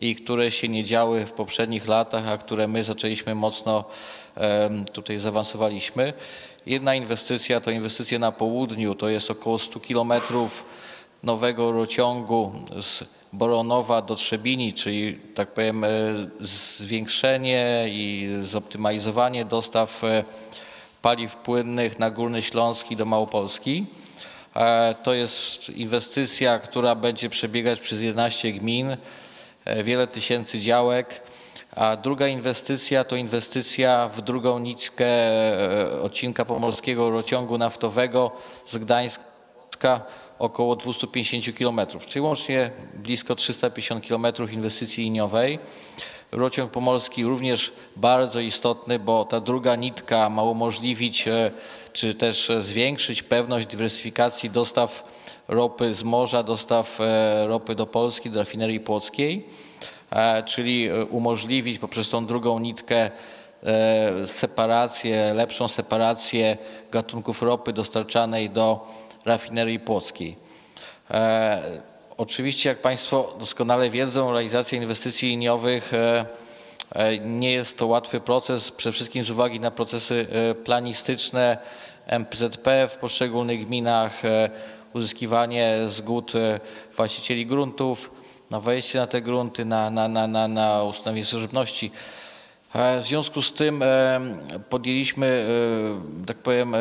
i które się nie działy w poprzednich latach, a które my zaczęliśmy mocno tutaj zaawansowaliśmy. Jedna inwestycja to inwestycja na południu, to jest około 100 kilometrów nowego rurociągu z Boronowa do Trzebini, czyli tak powiem e, zwiększenie i zoptymalizowanie dostaw e, paliw płynnych na Górny Śląski do Małopolski. E, To jest inwestycja, która będzie przebiegać przez 11 gmin, wiele tysięcy działek. A druga inwestycja to inwestycja w drugą niczkę e, odcinka pomorskiego rurociągu naftowego z Gdańska około 250 km, czyli łącznie blisko 350 km inwestycji liniowej. Rurociąg pomorski również bardzo istotny, bo ta druga nitka ma umożliwić e, czy też zwiększyć pewność dywersyfikacji dostaw ropy z morza, dostaw e, ropy do Polski, do rafinerii płockiej, czyli e, umożliwić poprzez tą drugą nitkę e, separację, lepszą separację gatunków ropy dostarczanej do rafinerii płockiej. E, Oczywiście, jak Państwo doskonale wiedzą, realizacja inwestycji liniowych e, e, nie jest to łatwy proces, przede wszystkim z uwagi na procesy e, planistyczne MPZP w poszczególnych gminach, e, uzyskiwanie zgód e, właścicieli gruntów, na wejście na te grunty, na, na, na, na, na służebności. W związku z tym podjęliśmy, e, tak powiem, e,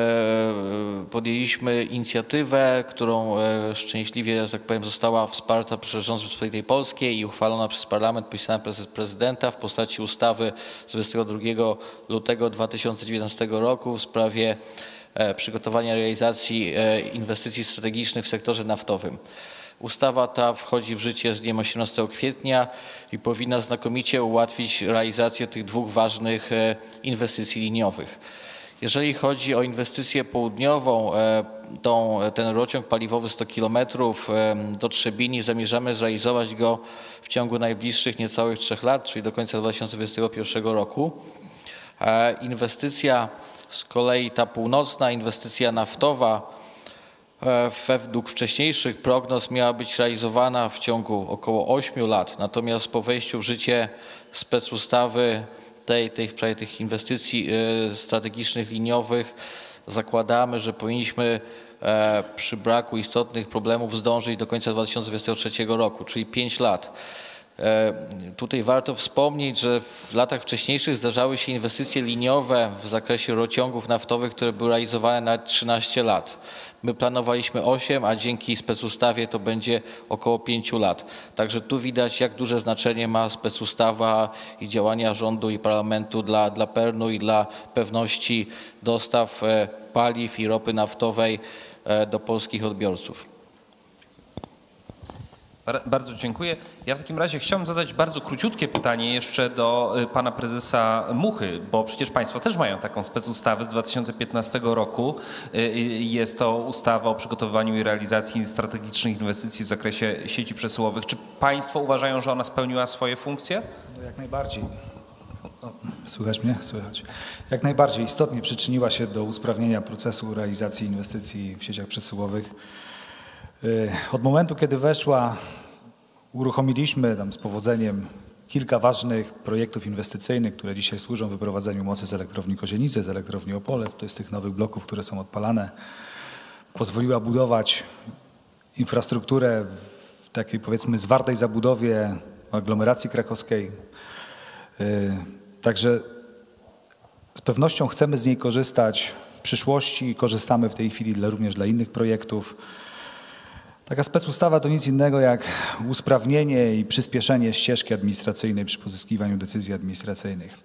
podjęliśmy inicjatywę, którą e, szczęśliwie, tak powiem, została wsparta przez rząd Rzeczypospolitej Polskiej i uchwalona przez parlament, podpisana przez prezydenta w postaci ustawy z 22 lutego 2019 roku w sprawie przygotowania realizacji inwestycji strategicznych w sektorze naftowym. Ustawa ta wchodzi w życie z dniem 18 kwietnia i powinna znakomicie ułatwić realizację tych dwóch ważnych e, inwestycji liniowych. Jeżeli chodzi o inwestycję południową, e, tą, ten rurociąg paliwowy 100 km do Trzebini, zamierzamy zrealizować go w ciągu najbliższych niecałych trzech lat, czyli do końca 2021 roku. E, Inwestycja z kolei ta północna, inwestycja naftowa, e, według wcześniejszych prognoz miała być realizowana w ciągu około 8 lat, natomiast po wejściu w życie specustawy tej, tej, w sprawie tych inwestycji e, strategicznych, liniowych zakładamy, że powinniśmy e, przy braku istotnych problemów zdążyć do końca 2023 roku, czyli 5 lat. E, Tutaj warto wspomnieć, że w latach wcześniejszych zdarzały się inwestycje liniowe w zakresie rurociągów naftowych, które były realizowane na 13 lat. My planowaliśmy 8, a dzięki specustawie to będzie około 5 lat. Także tu widać, jak duże znaczenie ma specustawa i działania rządu i parlamentu dla, dla Pernu i dla pewności dostaw e, paliw i ropy naftowej e, do polskich odbiorców. Bar- Bardzo dziękuję. Ja w takim razie chciałbym zadać bardzo króciutkie pytanie jeszcze do y, pana prezesa Muchy, bo przecież państwo też mają taką specustawę z 2015 roku. Y, y, Jest to ustawa o przygotowywaniu i realizacji strategicznych inwestycji w zakresie sieci przesyłowych. Czy państwo uważają, że ona spełniła swoje funkcje? No jak najbardziej. Słychać mnie? Słychać. Jak najbardziej istotnie przyczyniła się do usprawnienia procesu realizacji inwestycji w sieciach przesyłowych. Y, Od momentu, kiedy weszła, uruchomiliśmy tam z powodzeniem kilka ważnych projektów inwestycyjnych, które dzisiaj służą wyprowadzeniu mocy z elektrowni Kozienice, z elektrowni Opole, to jest tych nowych bloków, które są odpalane. Pozwoliła budować infrastrukturę w takiej powiedzmy zwartej zabudowie aglomeracji krakowskiej. Y, Także z pewnością chcemy z niej korzystać w przyszłości i korzystamy w tej chwili dla, również dla innych projektów. Taka specustawa to nic innego jak usprawnienie i przyspieszenie ścieżki administracyjnej przy pozyskiwaniu decyzji administracyjnych.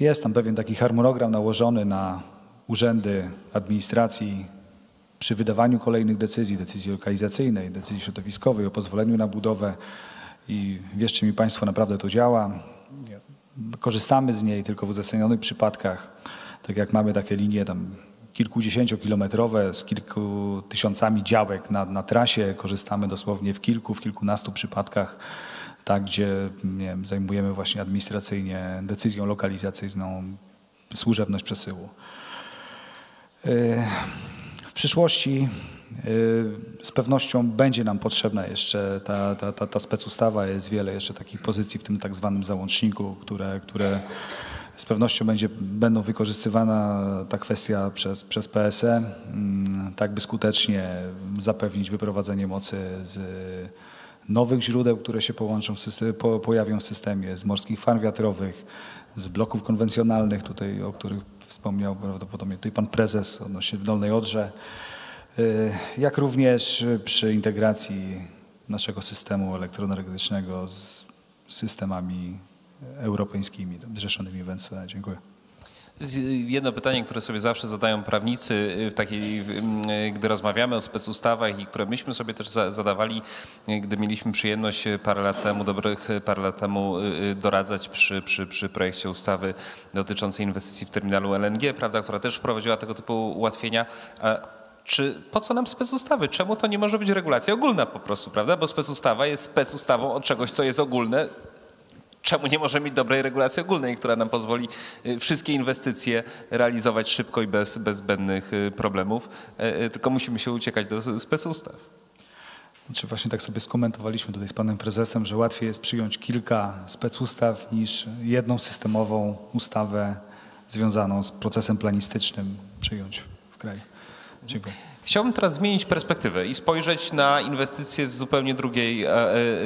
Jest tam pewien taki harmonogram nałożony na urzędy administracji przy wydawaniu kolejnych decyzji, decyzji lokalizacyjnej, decyzji środowiskowej o pozwoleniu na budowę i wierzcie mi Państwo, naprawdę to działa. Korzystamy z niej tylko w uzasadnionych przypadkach, tak jak mamy takie linie tam kilkudziesięciokilometrowe z kilku tysiącami działek na, na trasie, korzystamy dosłownie w kilku, w kilkunastu przypadkach, tak, gdzie wiem, zajmujemy właśnie administracyjnie decyzją lokalizacyjną służebność przesyłu. Yy, W przyszłości yy, z pewnością będzie nam potrzebna jeszcze ta, ta, ta, ta specustawa. Jest wiele jeszcze takich pozycji w tym tak zwanym załączniku, które, które z pewnością będzie, będą wykorzystywana ta kwestia przez, przez PSE, mm, tak by skutecznie zapewnić wyprowadzenie mocy z nowych źródeł, które się połączą w systemie, po, pojawią w systemie, z morskich farm wiatrowych, z bloków konwencjonalnych, tutaj, o których wspomniał prawdopodobnie tutaj pan prezes odnośnie w Dolnej Odrze, y, jak również przy integracji naszego systemu elektroenergetycznego z systemami europejskimi zrzeszonymi w NCE. Dziękuję. Jedno pytanie, które sobie zawsze zadają prawnicy, y, w takiej, m, y, gdy rozmawiamy o specustawach i które myśmy sobie też za- zadawali, y, gdy mieliśmy przyjemność y, parę lat temu, dobrych y, parę lat temu y, y, doradzać przy, przy, przy projekcie ustawy dotyczącej inwestycji w terminalu LNG, prawda, która też wprowadziła tego typu ułatwienia. Czy po co nam specustawy? Czemu to nie może być regulacja ogólna po prostu, prawda? Bo specustawa jest specustawą od czegoś, co jest ogólne, czemu nie może mieć dobrej regulacji ogólnej, która nam pozwoli y, wszystkie inwestycje realizować szybko i bez, bez zbędnych y, problemów, y, y, tylko musimy się uciekać do specustaw. Znaczy właśnie tak sobie skomentowaliśmy tutaj z panem prezesem, że łatwiej jest przyjąć kilka specustaw niż jedną systemową ustawę związaną z procesem planistycznym przyjąć w kraju. Dziękuję. Chciałbym teraz zmienić perspektywę i spojrzeć na inwestycje z zupełnie drugiej e,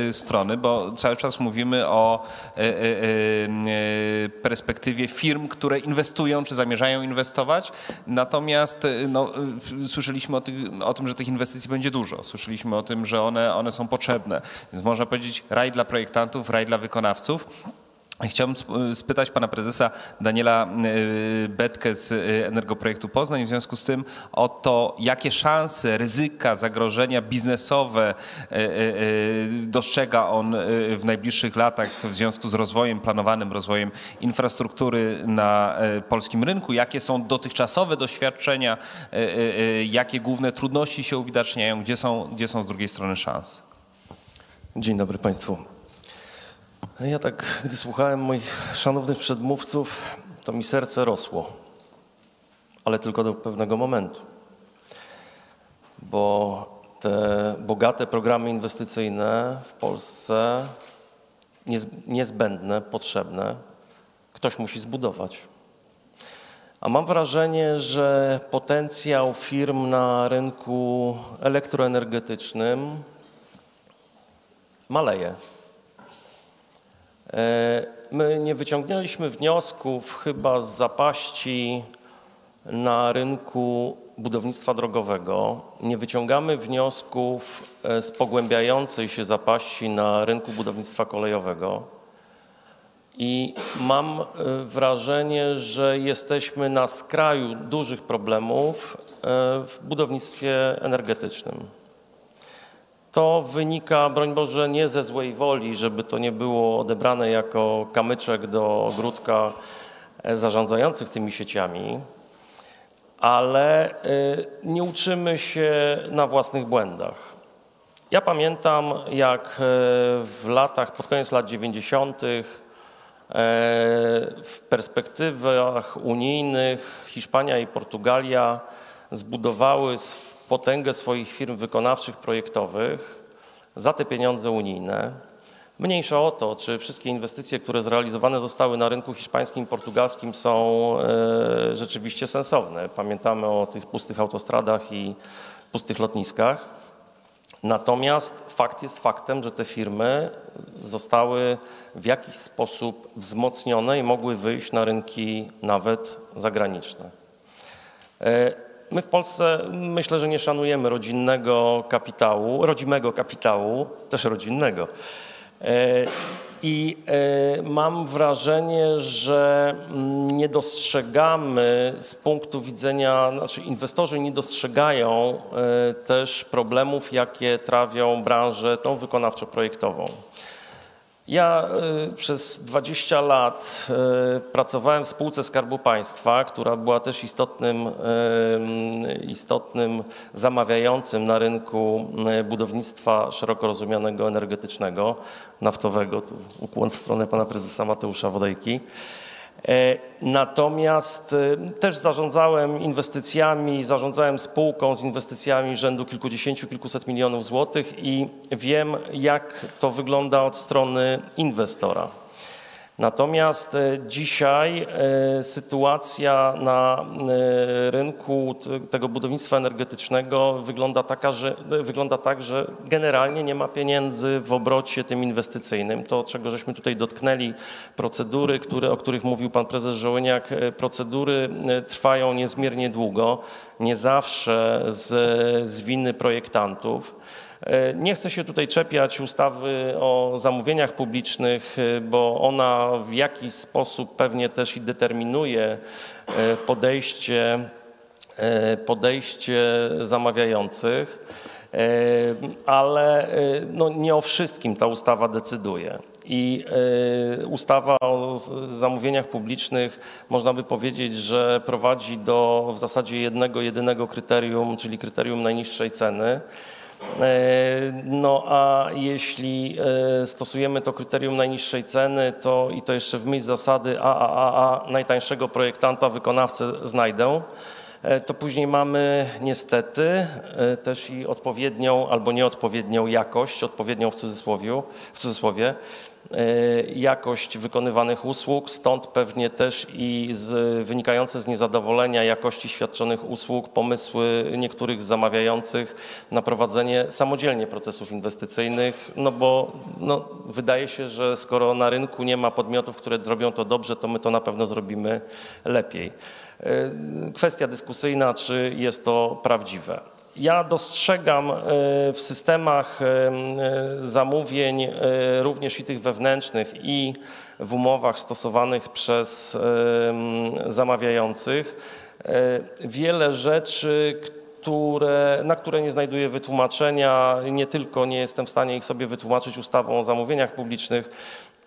e, strony, bo cały czas mówimy o e, e, e, perspektywie firm, które inwestują czy zamierzają inwestować. Natomiast e, no, e, słyszeliśmy o, tych, o tym, że tych inwestycji będzie dużo. Słyszeliśmy o tym, że one, one są potrzebne. Więc można powiedzieć raj dla projektantów, raj dla wykonawców. Chciałbym sp- spytać pana prezesa Daniela y, Betkę z y, Energoprojektu Poznań w związku z tym o to, jakie szanse, ryzyka, zagrożenia biznesowe y, y, y, dostrzega on y, w najbliższych latach w związku z rozwojem, planowanym rozwojem infrastruktury na y, polskim rynku, jakie są dotychczasowe doświadczenia, y, y, y, jakie główne trudności się uwidaczniają, gdzie są, gdzie są z drugiej strony szanse. Dzień dobry Państwu. Ja tak, gdy słuchałem moich szanownych przedmówców, to mi serce rosło, ale tylko do pewnego momentu. Bo te bogate programy inwestycyjne w Polsce, niez- niezbędne, potrzebne, ktoś musi zbudować. A mam wrażenie, że potencjał firm na rynku elektroenergetycznym maleje. E, My nie wyciągnęliśmy wniosków chyba z zapaści na rynku budownictwa drogowego. Nie wyciągamy wniosków e, z pogłębiającej się zapaści na rynku budownictwa kolejowego. I mam e, wrażenie, że jesteśmy na skraju dużych problemów w budownictwie energetycznym. To wynika, broń Boże, nie ze złej woli, żeby to nie było odebrane jako kamyczek do ogródka e, zarządzających tymi sieciami, ale e, nie uczymy się na własnych błędach. Ja pamiętam, jak e, w latach, pod koniec lat 90., e, w perspektywach unijnych Hiszpania i Portugalia zbudowały potęgę swoich firm wykonawczych, projektowych za te pieniądze unijne. Mniejsza o to, czy wszystkie inwestycje, które zrealizowane zostały na rynku hiszpańskim portugalskim są e, rzeczywiście sensowne. Pamiętamy o tych pustych autostradach i pustych lotniskach. Natomiast fakt jest faktem, że te firmy zostały w jakiś sposób wzmocnione i mogły wyjść na rynki nawet zagraniczne. My w Polsce myślę, że nie szanujemy rodzinnego kapitału, rodzimego kapitału, też rodzinnego. E, I e, mam wrażenie, że mm, nie dostrzegamy z punktu widzenia, znaczy inwestorzy nie dostrzegają e, też problemów, jakie trawią branżę tą wykonawczo-projektową. Ja y, przez 20 lat y, pracowałem w spółce Skarbu Państwa, która była też istotnym, y, istotnym zamawiającym na rynku budownictwa szeroko rozumianego energetycznego, naftowego. Tu ukłon w stronę pana prezesa Mateusza Wodejki. E, Natomiast e, też zarządzałem inwestycjami, zarządzałem spółką z inwestycjami rzędu kilkudziesięciu, kilkuset milionów złotych i wiem, jak to wygląda od strony inwestora. Natomiast e, dzisiaj e, sytuacja na e, rynku tego budownictwa energetycznego wygląda, taka, że, wygląda tak, że generalnie nie ma pieniędzy w obrocie tym inwestycyjnym. To, czego żeśmy tutaj dotknęli, procedury, które, o których mówił pan prezes Żołyniak, procedury trwają niezmiernie długo, nie zawsze z, z winy projektantów. E, Nie chcę się tutaj czepiać ustawy o zamówieniach publicznych, e, bo ona w jakiś sposób pewnie też i determinuje e, podejście, podejście zamawiających, ale no, nie o wszystkim ta ustawa decyduje. I ustawa o zamówieniach publicznych można by powiedzieć, że prowadzi do w zasadzie jednego, jedynego kryterium, czyli kryterium najniższej ceny. E, No a jeśli e, stosujemy to kryterium najniższej ceny, to i to jeszcze w myśl zasady a, a, a, a najtańszego projektanta, wykonawcę znajdę, e, to później mamy niestety też i odpowiednią albo nieodpowiednią jakość, odpowiednią w cudzysłowie, w cudzysłowie jakość wykonywanych usług, stąd pewnie też i z, wynikające z niezadowolenia jakości świadczonych usług pomysły niektórych zamawiających na prowadzenie samodzielnie procesów inwestycyjnych, no bo no, wydaje się, że skoro na rynku nie ma podmiotów, które zrobią to dobrze, to my to na pewno zrobimy lepiej. E, Kwestia dyskusyjna, czy jest to prawdziwe. Ja dostrzegam e, w systemach e, zamówień, e, również i tych wewnętrznych, i w umowach stosowanych przez zamawiających, wiele rzeczy, które, na które nie znajduję wytłumaczenia. Nie tylko nie jestem w stanie ich sobie wytłumaczyć ustawą o zamówieniach publicznych,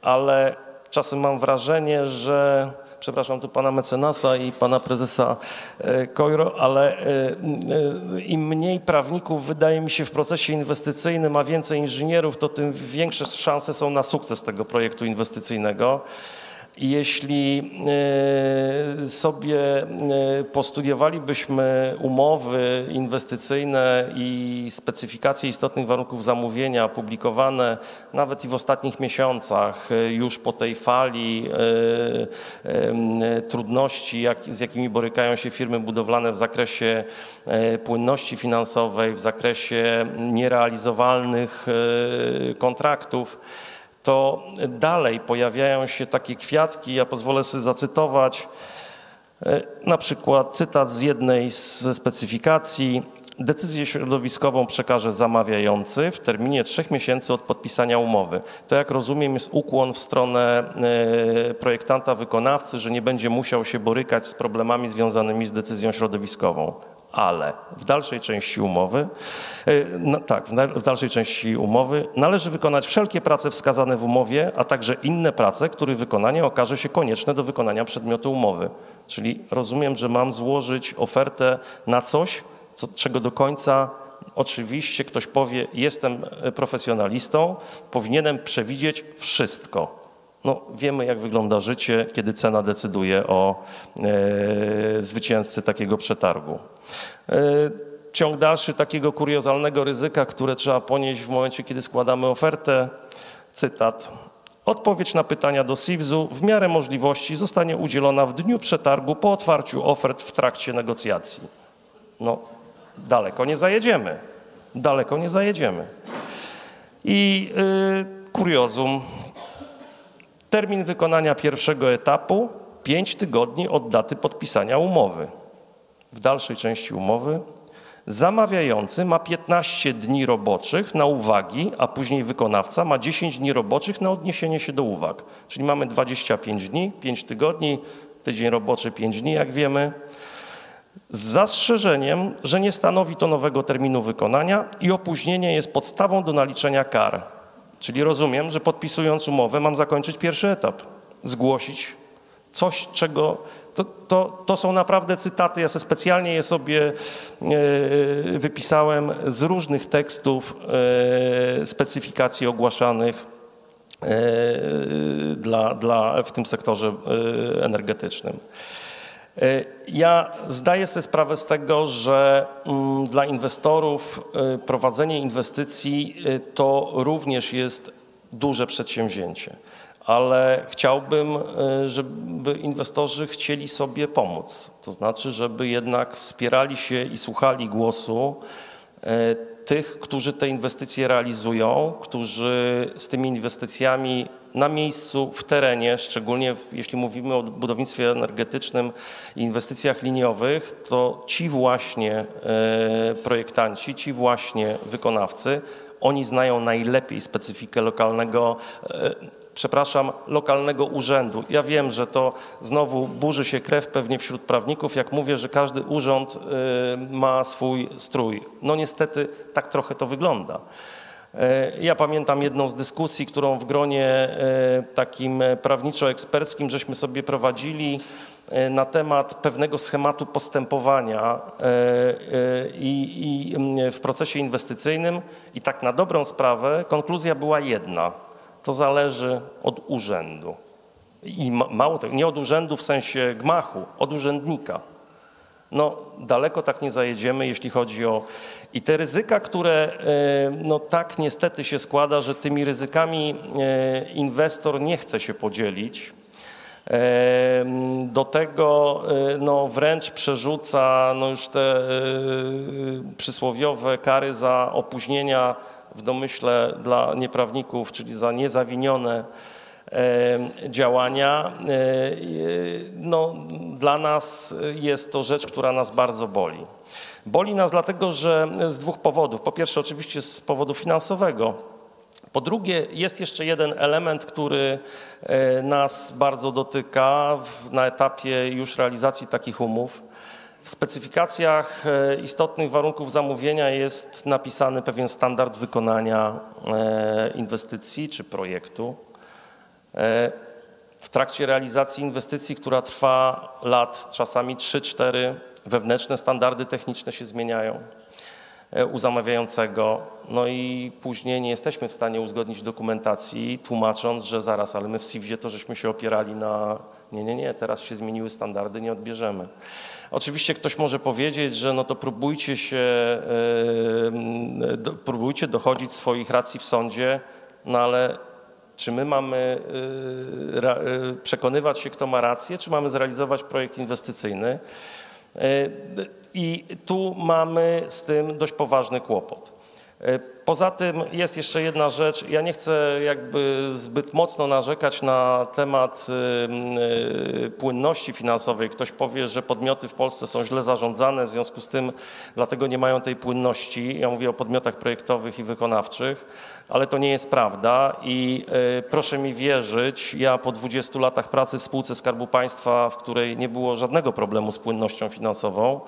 ale czasem mam wrażenie, że przepraszam tu pana mecenasa i pana prezesa e, Kojro, ale e, e, im mniej prawników wydaje mi się w procesie inwestycyjnym, a więcej inżynierów, to tym większe szanse są na sukces tego projektu inwestycyjnego. Jeśli e, sobie e, postudiowalibyśmy umowy inwestycyjne i specyfikacje istotnych warunków zamówienia publikowane nawet i w ostatnich miesiącach, e, już po tej fali trudności, z jakimi borykają się firmy budowlane w zakresie płynności finansowej, w zakresie nierealizowalnych kontraktów, to dalej pojawiają się takie kwiatki. Ja pozwolę sobie zacytować e, na przykład cytat z jednej ze specyfikacji. Decyzję środowiskową przekaże zamawiający w terminie trzech miesięcy od podpisania umowy. To jak rozumiem jest ukłon w stronę e, projektanta wykonawcy, że nie będzie musiał się borykać z problemami związanymi z decyzją środowiskową ale w dalszej części umowy, e, no, tak, w dalszej części umowy należy wykonać wszelkie prace wskazane w umowie, a także inne prace, których wykonanie okaże się konieczne do wykonania przedmiotu umowy. Czyli rozumiem, że mam złożyć ofertę na coś, co, czego do końca oczywiście ktoś powie, jestem profesjonalistą, powinienem przewidzieć wszystko. No, wiemy, jak wygląda życie, kiedy cena decyduje o e, zwycięzcy takiego przetargu. E, ciąg dalszy takiego kuriozalnego ryzyka, które trzeba ponieść w momencie, kiedy składamy ofertę. Cytat. Odpowiedź na pytania do SIWZ-u w miarę możliwości zostanie udzielona w dniu przetargu po otwarciu ofert w trakcie negocjacji. No, daleko nie zajedziemy. Daleko nie zajedziemy. I y, kuriozum. Termin wykonania pierwszego etapu 5 tygodni od daty podpisania umowy. W dalszej części umowy zamawiający ma 15 dni roboczych na uwagi, a później wykonawca ma 10 dni roboczych na odniesienie się do uwag. Czyli mamy 25 dni, 5 tygodni, tydzień roboczy 5 dni, jak wiemy. Z zastrzeżeniem, że nie stanowi to nowego terminu wykonania i opóźnienie jest podstawą do naliczenia kar. Czyli rozumiem, że podpisując umowę mam zakończyć pierwszy etap, zgłosić coś, czego. To, to, to są naprawdę cytaty. Ja sobie specjalnie je sobie e, wypisałem z różnych tekstów e, specyfikacji ogłaszanych e, dla, dla, w tym sektorze energetycznym. E, ja zdaję sobie sprawę z tego, że mm, dla inwestorów e, prowadzenie inwestycji e, to również jest duże przedsięwzięcie, ale chciałbym, żeby inwestorzy chcieli sobie pomóc. To znaczy, żeby jednak wspierali się i słuchali głosu tych, którzy te inwestycje realizują, którzy z tymi inwestycjami na miejscu, w terenie, szczególnie jeśli mówimy o budownictwie energetycznym i inwestycjach liniowych, to ci właśnie e, projektanci, ci właśnie wykonawcy, oni znają najlepiej specyfikę lokalnego, e, przepraszam, lokalnego urzędu. Ja wiem, że to znowu burzy się krew pewnie wśród prawników, jak mówię, że każdy urząd e, ma swój strój. No niestety tak trochę to wygląda. E, ja pamiętam jedną z dyskusji, którą w gronie e, takim prawniczo-eksperckim żeśmy sobie prowadzili e, na temat pewnego schematu postępowania i, i w procesie inwestycyjnym i tak na dobrą sprawę konkluzja była jedna. To zależy od urzędu. I mało tego, nie od urzędu w sensie gmachu, od urzędnika. No, daleko tak nie zajedziemy, jeśli chodzi o. I te ryzyka, które e, no tak niestety się składa, że tymi ryzykami e, inwestor nie chce się podzielić. E, do tego no, wręcz przerzuca no, już te przysłowiowe kary za opóźnienia w domyśle dla nieprawników, czyli za niezawinione działania. E, no, dla nas jest to rzecz, która nas bardzo boli. Boli nas dlatego, że z dwóch powodów. Po pierwsze, oczywiście z powodu finansowego. Po drugie, jest jeszcze jeden element, który nas bardzo dotyka na etapie już realizacji takich umów. W specyfikacjach e, istotnych warunków zamówienia jest napisany pewien standard wykonania e, inwestycji czy projektu. E, w trakcie realizacji inwestycji, która trwa lat, czasami 3-4, wewnętrzne standardy techniczne się zmieniają u zamawiającego, no i później nie jesteśmy w stanie uzgodnić dokumentacji, tłumacząc, że zaraz, ale my w CIWzie to żeśmy się opierali na nie, nie, nie, teraz się zmieniły standardy, nie odbierzemy. Oczywiście ktoś może powiedzieć, że no to próbujcie się, do, próbujcie dochodzić swoich racji w sądzie, no ale czy my mamy przekonywać się, kto ma rację, czy mamy zrealizować projekt inwestycyjny? I tu mamy z tym dość poważny kłopot. Poza tym jest jeszcze jedna rzecz. Ja nie chcę jakby zbyt mocno narzekać na temat y, płynności finansowej. Ktoś powie, że podmioty w Polsce są źle zarządzane, w związku z tym dlatego nie mają tej płynności. Ja mówię o podmiotach projektowych i wykonawczych, ale to nie jest prawda i y, proszę mi wierzyć, ja po 20 latach pracy w spółce Skarbu Państwa, w której nie było żadnego problemu z płynnością finansową,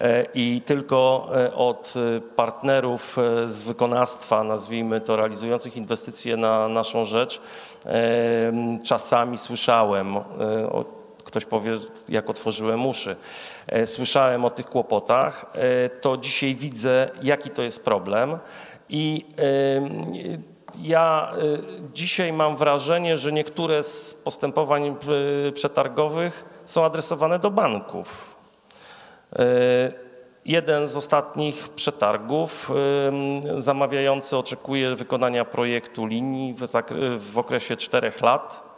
E, i tylko e, od partnerów z wykonawstwa, nazwijmy to, realizujących inwestycje na naszą rzecz, czasami słyszałem, ktoś powie, jak otworzyłem uszy, słyszałem o tych kłopotach, to dzisiaj widzę, jaki to jest problem i ja dzisiaj mam wrażenie, że niektóre z postępowań przetargowych są adresowane do banków E, jeden z ostatnich przetargów zamawiający oczekuje wykonania projektu linii w, okresie czterech lat.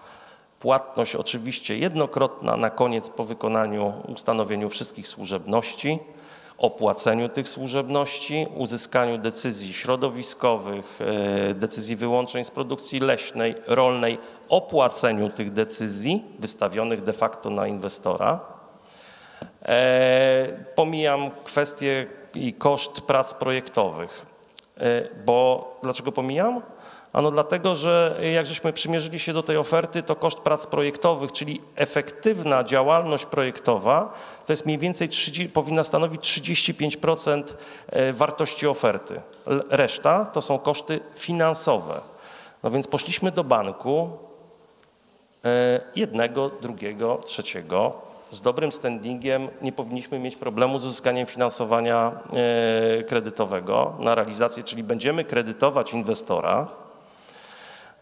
Płatność oczywiście jednokrotna na koniec po wykonaniu, ustanowieniu wszystkich służebności, opłaceniu tych służebności, uzyskaniu decyzji środowiskowych, e, decyzji wyłączeń z produkcji leśnej, rolnej, opłaceniu tych decyzji wystawionych de facto na inwestora E, pomijam kwestię i koszt prac projektowych. E, bo dlaczego pomijam? Ano dlatego, że jak żeśmy przymierzyli się do tej oferty, to koszt prac projektowych, czyli efektywna działalność projektowa, to jest mniej więcej 30, powinna stanowić 35% e, wartości oferty. Reszta to są koszty finansowe. No więc poszliśmy do banku jednego, drugiego, trzeciego z dobrym standingiem nie powinniśmy mieć problemu z uzyskaniem finansowania e, kredytowego na realizację, czyli będziemy kredytować inwestora.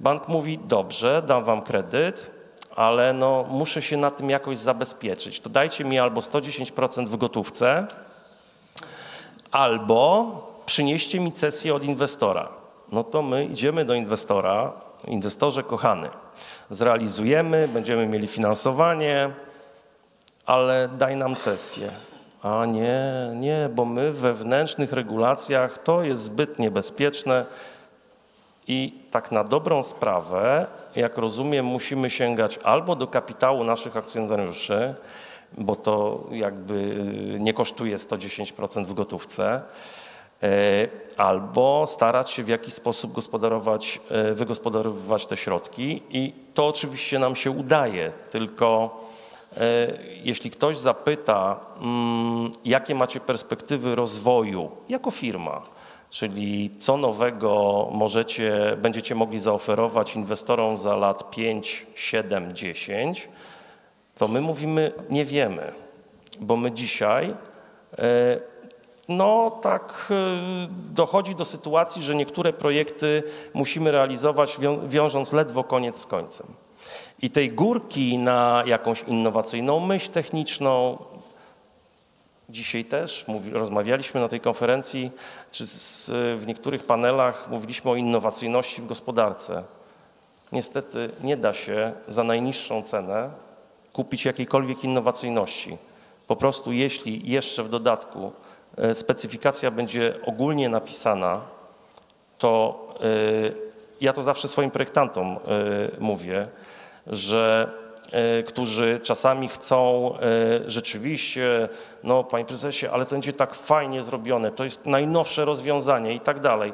Bank mówi, dobrze, dam wam kredyt, ale no, muszę się na tym jakoś zabezpieczyć. To dajcie mi albo 110% w gotówce, albo przynieście mi cesję od inwestora. No to my idziemy do inwestora, inwestorze kochany, zrealizujemy, będziemy mieli finansowanie, ale daj nam cesję. A nie, nie, bo my w wewnętrznych regulacjach to jest zbyt niebezpieczne i tak na dobrą sprawę, jak rozumiem, musimy sięgać albo do kapitału naszych akcjonariuszy, bo to jakby nie kosztuje 110% w gotówce, e, albo starać się w jakiś sposób gospodarować, e, wygospodarowywać te środki. I to oczywiście nam się udaje, tylko E, jeśli ktoś zapyta, mm, jakie macie perspektywy rozwoju jako firma, czyli co nowego możecie, będziecie mogli zaoferować inwestorom za lat 5, 7, 10, to my mówimy nie wiemy, bo my dzisiaj e, no tak e, dochodzi do sytuacji, że niektóre projekty musimy realizować wiążąc ledwo koniec z końcem. I tej górki na jakąś innowacyjną myśl techniczną, dzisiaj też mówi, rozmawialiśmy na tej konferencji, czy z, w niektórych panelach mówiliśmy o innowacyjności w gospodarce. Niestety nie da się za najniższą cenę kupić jakiejkolwiek innowacyjności. Po prostu jeśli jeszcze w dodatku e, specyfikacja będzie ogólnie napisana, to e, ja to zawsze swoim projektantom y, mówię, że którzy czasami chcą y, rzeczywiście, no panie prezesie, ale to będzie tak fajnie zrobione, to jest najnowsze rozwiązanie i tak dalej.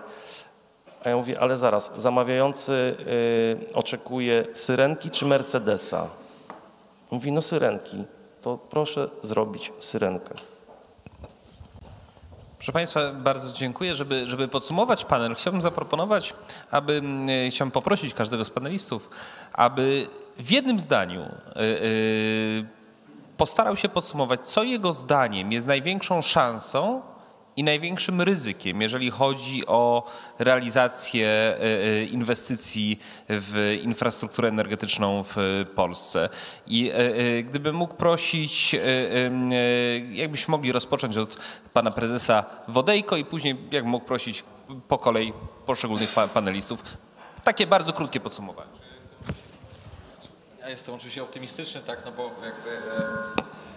A ja mówię, ale zaraz, zamawiający y, oczekuje syrenki czy Mercedesa? Mówi, no syrenki. To proszę zrobić syrenkę. Proszę Państwa, bardzo dziękuję. Żeby, żeby podsumować panel, chciałbym zaproponować, aby, chciałbym poprosić każdego z panelistów, aby w jednym zdaniu y, y, postarał się podsumować, co jego zdaniem jest największą szansą i największym ryzykiem, jeżeli chodzi o realizację y, inwestycji w infrastrukturę energetyczną w Polsce. I gdybym mógł prosić, jakbyśmy mogli rozpocząć od pana prezesa Wodejko i później jakbym mógł prosić po kolei poszczególnych pa- panelistów. Takie bardzo krótkie podsumowanie. Jestem oczywiście optymistyczny, tak, no bo jakby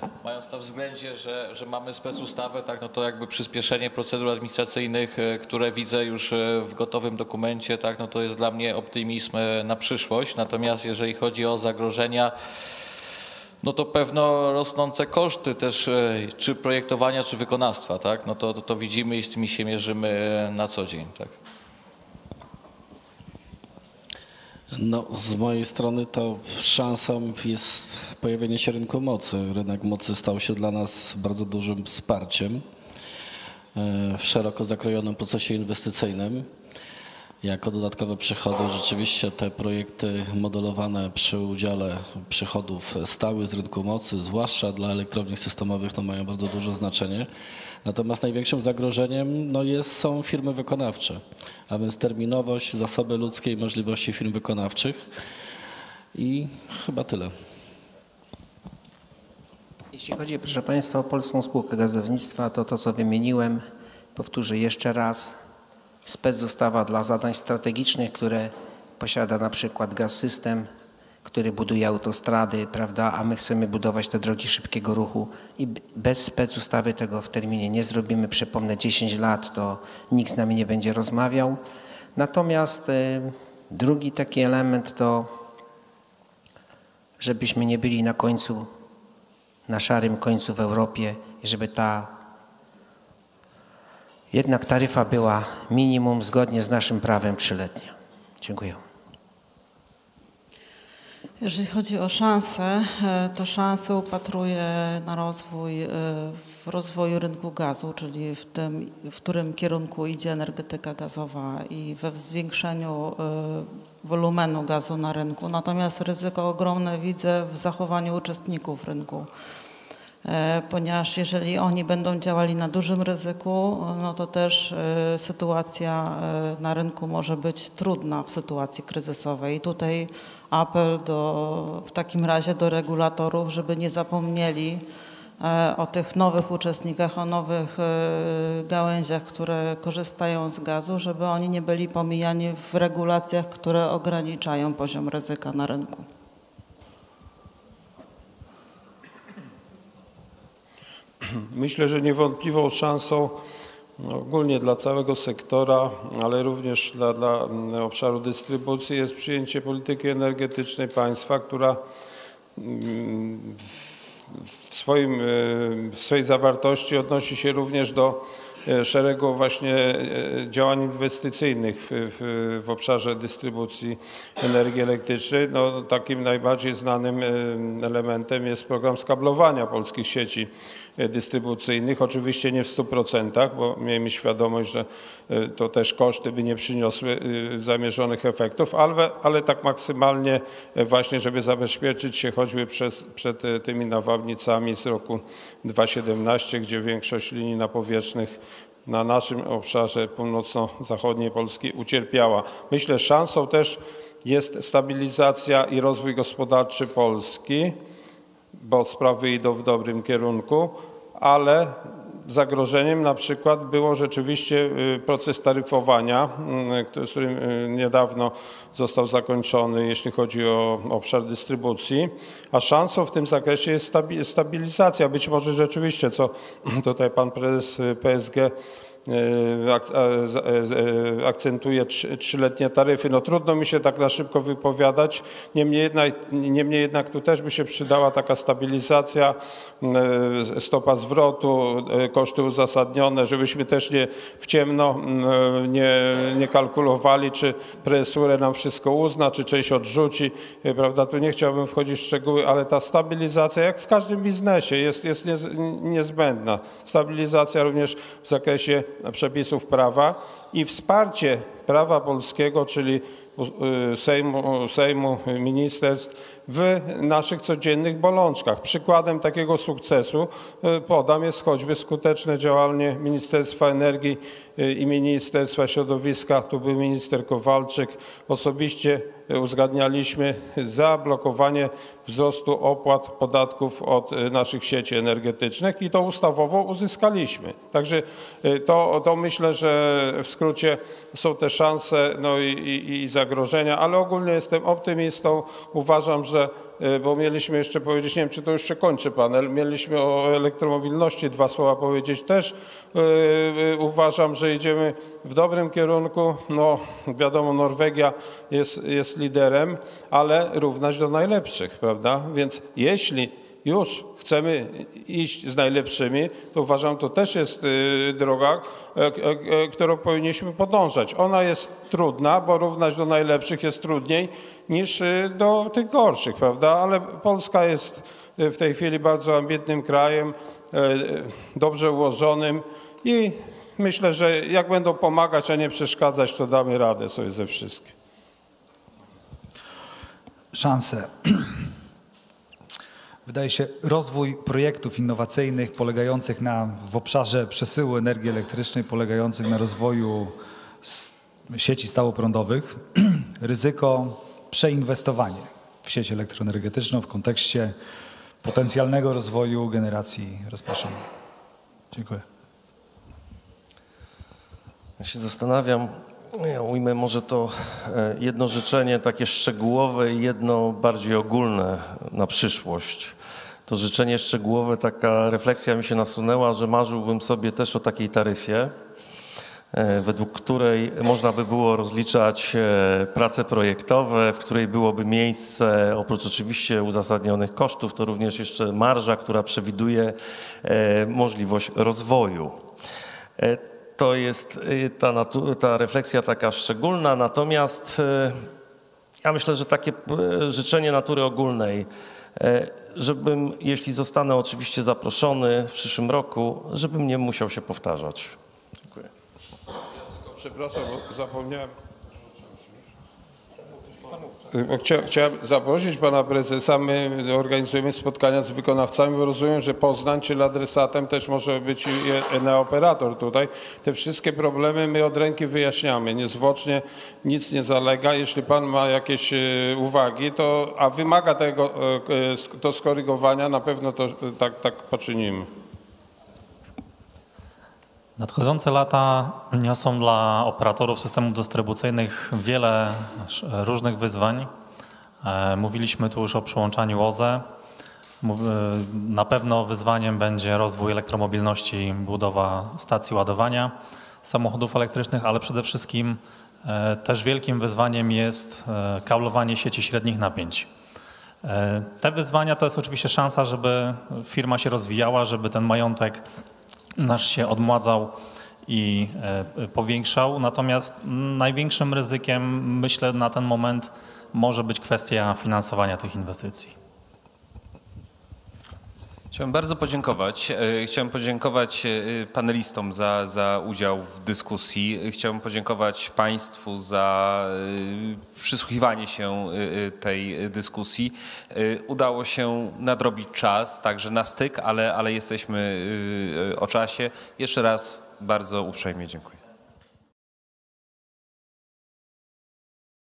e, mając na względzie, że, że mamy specustawę, tak, no to jakby przyspieszenie procedur administracyjnych, e, które widzę już e, w gotowym dokumencie, tak, no to jest dla mnie optymizm na przyszłość. Natomiast jeżeli chodzi o zagrożenia, no to pewno rosnące koszty też czy projektowania, czy wykonawstwa, tak, no to, to, to widzimy i z tymi się mierzymy na co dzień, tak. No, z mojej strony to szansą jest pojawienie się rynku mocy. Rynek mocy stał się dla nas bardzo dużym wsparciem e, w szeroko zakrojonym procesie inwestycyjnym. Jako dodatkowe przychody rzeczywiście te projekty modelowane przy udziale przychodów stałych z rynku mocy, zwłaszcza dla elektrowni systemowych, to mają bardzo duże znaczenie. Natomiast największym zagrożeniem no jest, są firmy wykonawcze, a więc terminowość, zasoby ludzkie i możliwości firm wykonawczych. I chyba tyle. Jeśli chodzi, proszę Państwa, o Polską Spółkę Gazownictwa, to to, co wymieniłem, powtórzę jeszcze raz. Specustawa dla zadań strategicznych, które posiada na przykład Gaz System, który buduje autostrady, prawda, a my chcemy budować te drogi szybkiego ruchu i bez specustawy tego w terminie nie zrobimy. Przypomnę, 10 lat to nikt z nami nie będzie rozmawiał. Natomiast y, drugi taki element to, żebyśmy nie byli na końcu na szarym końcu w Europie i żeby ta jednak taryfa była minimum zgodnie z naszym prawem trzyletnia. Dziękuję. Jeżeli chodzi o szanse, e, to szanse upatruję na rozwój e, w rozwoju rynku gazu, czyli w tym, w którym kierunku idzie energetyka gazowa i we zwiększeniu e, wolumenu gazu na rynku. Natomiast ryzyko ogromne widzę w zachowaniu uczestników rynku. Ponieważ jeżeli oni będą działali na dużym ryzyku, no to też sytuacja na rynku może być trudna w sytuacji kryzysowej. I tutaj apel do, w takim razie do regulatorów, żeby nie zapomnieli e, o tych nowych uczestnikach, o nowych e, gałęziach, które korzystają z gazu, żeby oni nie byli pomijani w regulacjach, które ograniczają poziom ryzyka na rynku. Myślę, że niewątpliwą szansą ogólnie dla całego sektora, ale również dla, dla obszaru dystrybucji jest przyjęcie polityki energetycznej państwa, która w, swoim, y, w swojej zawartości odnosi się również do e, szeregu właśnie e, działań inwestycyjnych w, w, w obszarze dystrybucji energii elektrycznej. No, takim najbardziej znanym e, elementem jest program skablowania polskich sieci e, dystrybucyjnych. Oczywiście nie w 100%, bo miejmy świadomość, że e, to też koszty by nie przyniosły e, zamierzonych efektów, ale, ale tak maksymalnie e, właśnie, żeby zabezpieczyć się choćby przez, przed e, tymi nawałnicami z roku 2017, gdzie większość linii napowietrznych na naszym obszarze północno-zachodniej Polski ucierpiała. Myślę, szansą też jest stabilizacja i rozwój gospodarczy Polski, bo sprawy idą w dobrym kierunku, ale zagrożeniem na przykład było rzeczywiście y, proces taryfowania, y, który- y, niedawno został zakończony, jeśli chodzi o obszar dystrybucji, a szansą w tym zakresie jest stabi- stabilizacja. Być może rzeczywiście, co tutaj pan prezes PSG akcentuje trzy- trzyletnie taryfy. No trudno mi się tak na szybko wypowiadać, niemniej jednak, niemniej jednak tu też by się przydała taka stabilizacja, e, stopa zwrotu, e, koszty uzasadnione, żebyśmy też nie w ciemno nie, nie kalkulowali, czy presurę nam wszystko uzna, czy część odrzuci, e, prawda? Tu nie chciałbym wchodzić w szczegóły, ale ta stabilizacja, jak w każdym biznesie, jest, jest niez, niezbędna. Stabilizacja również w zakresie przepisów prawa i wsparcie prawa polskiego, czyli y, Sejmu, Sejmu, ministerstw w naszych codziennych bolączkach. Przykładem takiego sukcesu y, podam jest choćby skuteczne działanie Ministerstwa Energii i Ministerstwa Środowiska. Tu był minister Kowalczyk. Osobiście y, uzgadnialiśmy zablokowanie wzrostu opłat podatków od y, naszych sieci energetycznych i to ustawowo uzyskaliśmy. Także y, to, to myślę, że w skrócie są te szanse no i, i, i zagrożenia, ale ogólnie jestem optymistą. Uważam, że y, bo mieliśmy jeszcze powiedzieć, nie wiem czy to się kończy panel, mieliśmy o elektromobilności dwa słowa powiedzieć też. Y, y, Uważam, że idziemy w dobrym kierunku. No wiadomo, Norwegia jest, jest liderem, ale równać do najlepszych, prawda? Więc jeśli już chcemy iść z najlepszymi, to uważam, to też jest droga, e, e, e, którą powinniśmy podążać. Ona jest trudna, bo równać do najlepszych jest trudniej niż y, do tych gorszych, prawda? Ale Polska jest y, w tej chwili bardzo ambitnym krajem, e, dobrze ułożonym i myślę, że jak będą pomagać, a nie przeszkadzać, to damy radę sobie ze wszystkim. szanse. Wydaje się, rozwój projektów innowacyjnych polegających na, w obszarze przesyłu energii elektrycznej, polegających na rozwoju sieci stałoprądowych, ryzyko przeinwestowanie w sieć elektroenergetyczną w kontekście potencjalnego rozwoju generacji rozproszonej. Dziękuję. Ja się zastanawiam, ja ujmę może to e, jedno życzenie takie szczegółowe i jedno bardziej ogólne na przyszłość. To życzenie szczegółowe, taka refleksja mi się nasunęła, że marzyłbym sobie też o takiej taryfie, według której można by było rozliczać e, prace projektowe, w której byłoby miejsce, oprócz oczywiście uzasadnionych kosztów, to również jeszcze marża, która przewiduje e, możliwość rozwoju. E, To jest ta, ta refleksja taka szczególna, natomiast ja myślę, że takie życzenie natury ogólnej, żebym, jeśli zostanę oczywiście zaproszony w przyszłym roku, żebym nie musiał się powtarzać. Przepraszam, bo zapomniałem. Chcia, chciałem zaprosić pana prezesa. My organizujemy spotkania z wykonawcami, bo rozumiem, że Poznań, czyli adresatem też może być i Eneoperator tutaj. Te wszystkie problemy my od ręki wyjaśniamy. Niezwłocznie nic nie zalega. Jeśli pan ma jakieś e, uwagi, to, a wymaga tego e, e, to skorygowania, na pewno to e, tak, tak poczynimy. Nadchodzące lata niosą dla operatorów systemów dystrybucyjnych wiele sz- różnych wyzwań. E, Mówiliśmy tu już o przyłączaniu OZE. E, Na pewno wyzwaniem będzie rozwój elektromobilności, budowa stacji ładowania samochodów elektrycznych, ale przede wszystkim e, też wielkim wyzwaniem jest e, kablowanie sieci średnich napięć. E, Te wyzwania to jest oczywiście szansa, żeby firma się rozwijała, żeby ten majątek nasz się odmładzał i e, powiększał. Natomiast największym ryzykiem, myślę, na ten moment może być kwestia finansowania tych inwestycji. Chciałem bardzo podziękować. E, Chciałem podziękować e, panelistom za, za udział w dyskusji. Chciałem podziękować Państwu za e, przysłuchiwanie się tej dyskusji. Udało się nadrobić czas, także na styk, ale, ale jesteśmy o czasie. Jeszcze raz bardzo uprzejmie dziękuję.